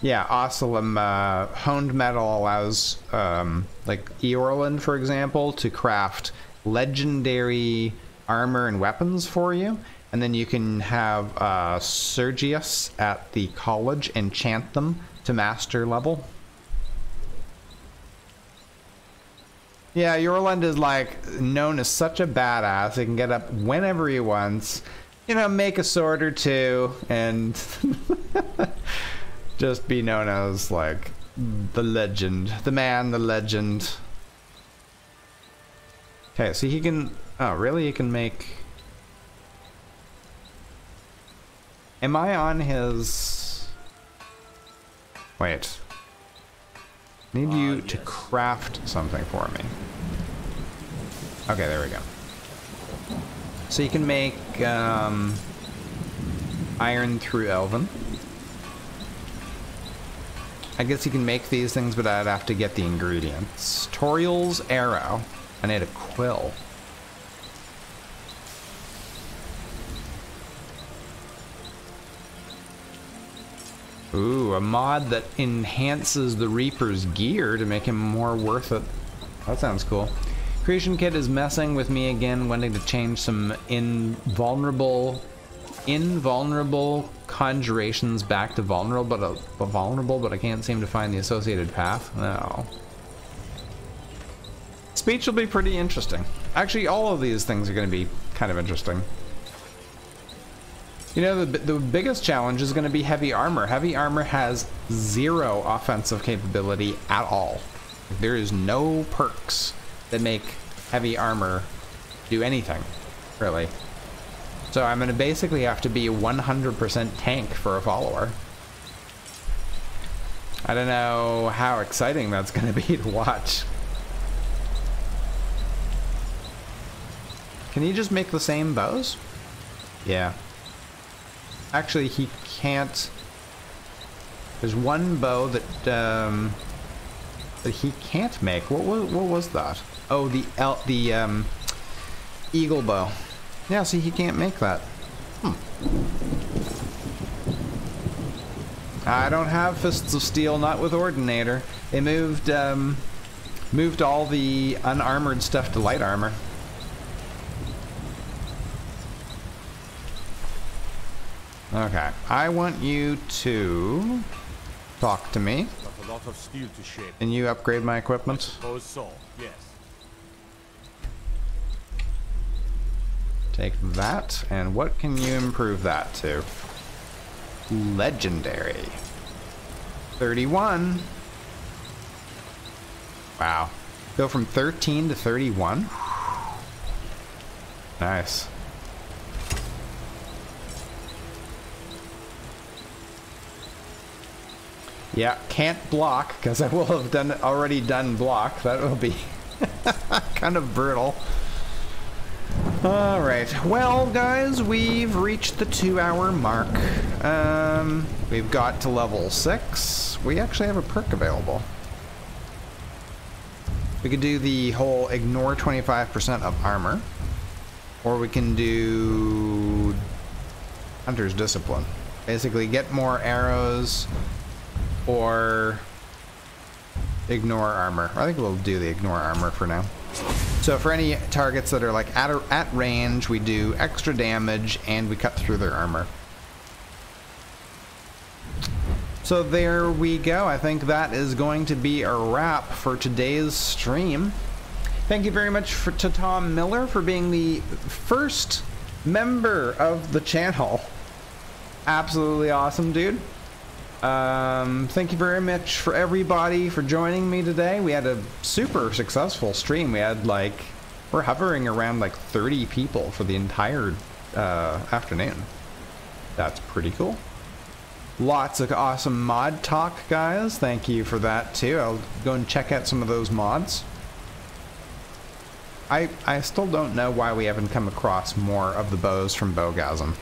Yeah, Osculum uh, honed metal allows, um, like Eorlund, for example, to craft legendary armor and weapons for you. And then you can have uh, Sergius at the college enchant them to master level. Yeah, Eorlund is like known as such a badass. He can get up whenever he wants, you know, make a sword or two, and just be known as like the legend, the man, the legend. Okay, so he can. Oh, really? He can make. Am I on his... Wait. Need you uh, yes. to craft something for me. Okay, there we go. So you can make um, iron through Elven. I guess you can make these things, but I'd have to get the ingredients. Toriel's arrow. I need a quill. Ooh, a mod that enhances the Reaper's gear to make him more worth it. That sounds cool. Creation Kit is messing with me again, wanting to change some invulnerable, invulnerable conjurations back to vulnerable, but uh, vulnerable, but I can't seem to find the associated path. No. Speech will be pretty interesting. Actually, all of these things are going to be kind of interesting. You know, the, the biggest challenge is going to be heavy armor. Heavy armor has zero offensive capability at all. There is no perks that make heavy armor do anything, really. So I'm going to basically have to be a 100% tank for a follower. I don't know how exciting that's going to be to watch. Can you just make the same bows? Yeah. Actually, he can't. There's one bow that um, that he can't make. What was what was that? Oh, the el the um, eagle bow. Yeah, see, he can't make that. Hmm. I don't have fists of steel, not with Ordinator. They moved um, moved all the unarmored stuff to light armor. Okay, I want you to talk to me. a lot of steel to shape. And you upgrade my equipment? suppose so, yes. Take that, and what can you improve that to? Legendary. 31. Wow. Go from 13 to 31? Nice. Yeah, can't block because I will have done already done block. That will be kind of brutal. All right. Well, guys, we've reached the two-hour mark. Um, we've got to level six. We actually have a perk available. We could do the whole ignore 25% of armor, or we can do Hunter's Discipline. Basically, get more arrows, or ignore armor. I think we'll do the ignore armor for now. So for any targets that are like at, a, at range, we do extra damage and we cut through their armor. So there we go. I think that is going to be a wrap for today's stream. Thank you very much for, to Tom Miller for being the first member of the channel. Absolutely awesome, dude. Um, thank you very much for everybody for joining me today. We had a super successful stream. We had like, we're hovering around like 30 people for the entire uh, afternoon. That's pretty cool. Lots of awesome mod talk, guys. Thank you for that too. I'll go and check out some of those mods. I, I still don't know why we haven't come across more of the bows from Bowgasm.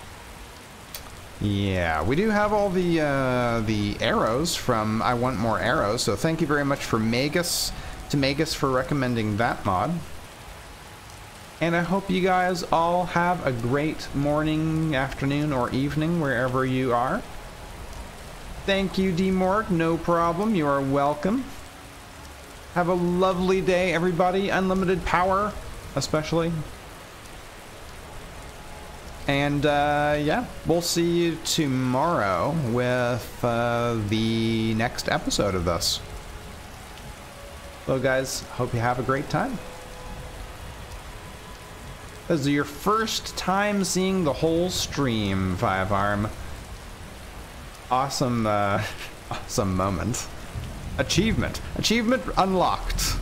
Yeah, we do have all the uh, the arrows from I Want More Arrows, so thank you very much for Magus, to Magus for recommending that mod. And I hope you guys all have a great morning, afternoon, or evening, wherever you are. Thank you, D-Morg, no problem, you are welcome. Have a lovely day, everybody. Unlimited power, especially. And uh, yeah, we'll see you tomorrow with uh, the next episode of this. So guys, hope you have a great time. This is your first time seeing the whole stream, Five Arm. Awesome, uh, awesome moment. Achievement. Achievement unlocked.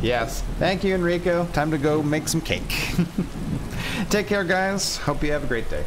Yes. Thank you, Enrico. Time to go make some cake. Take care, guys. Hope you have a great day.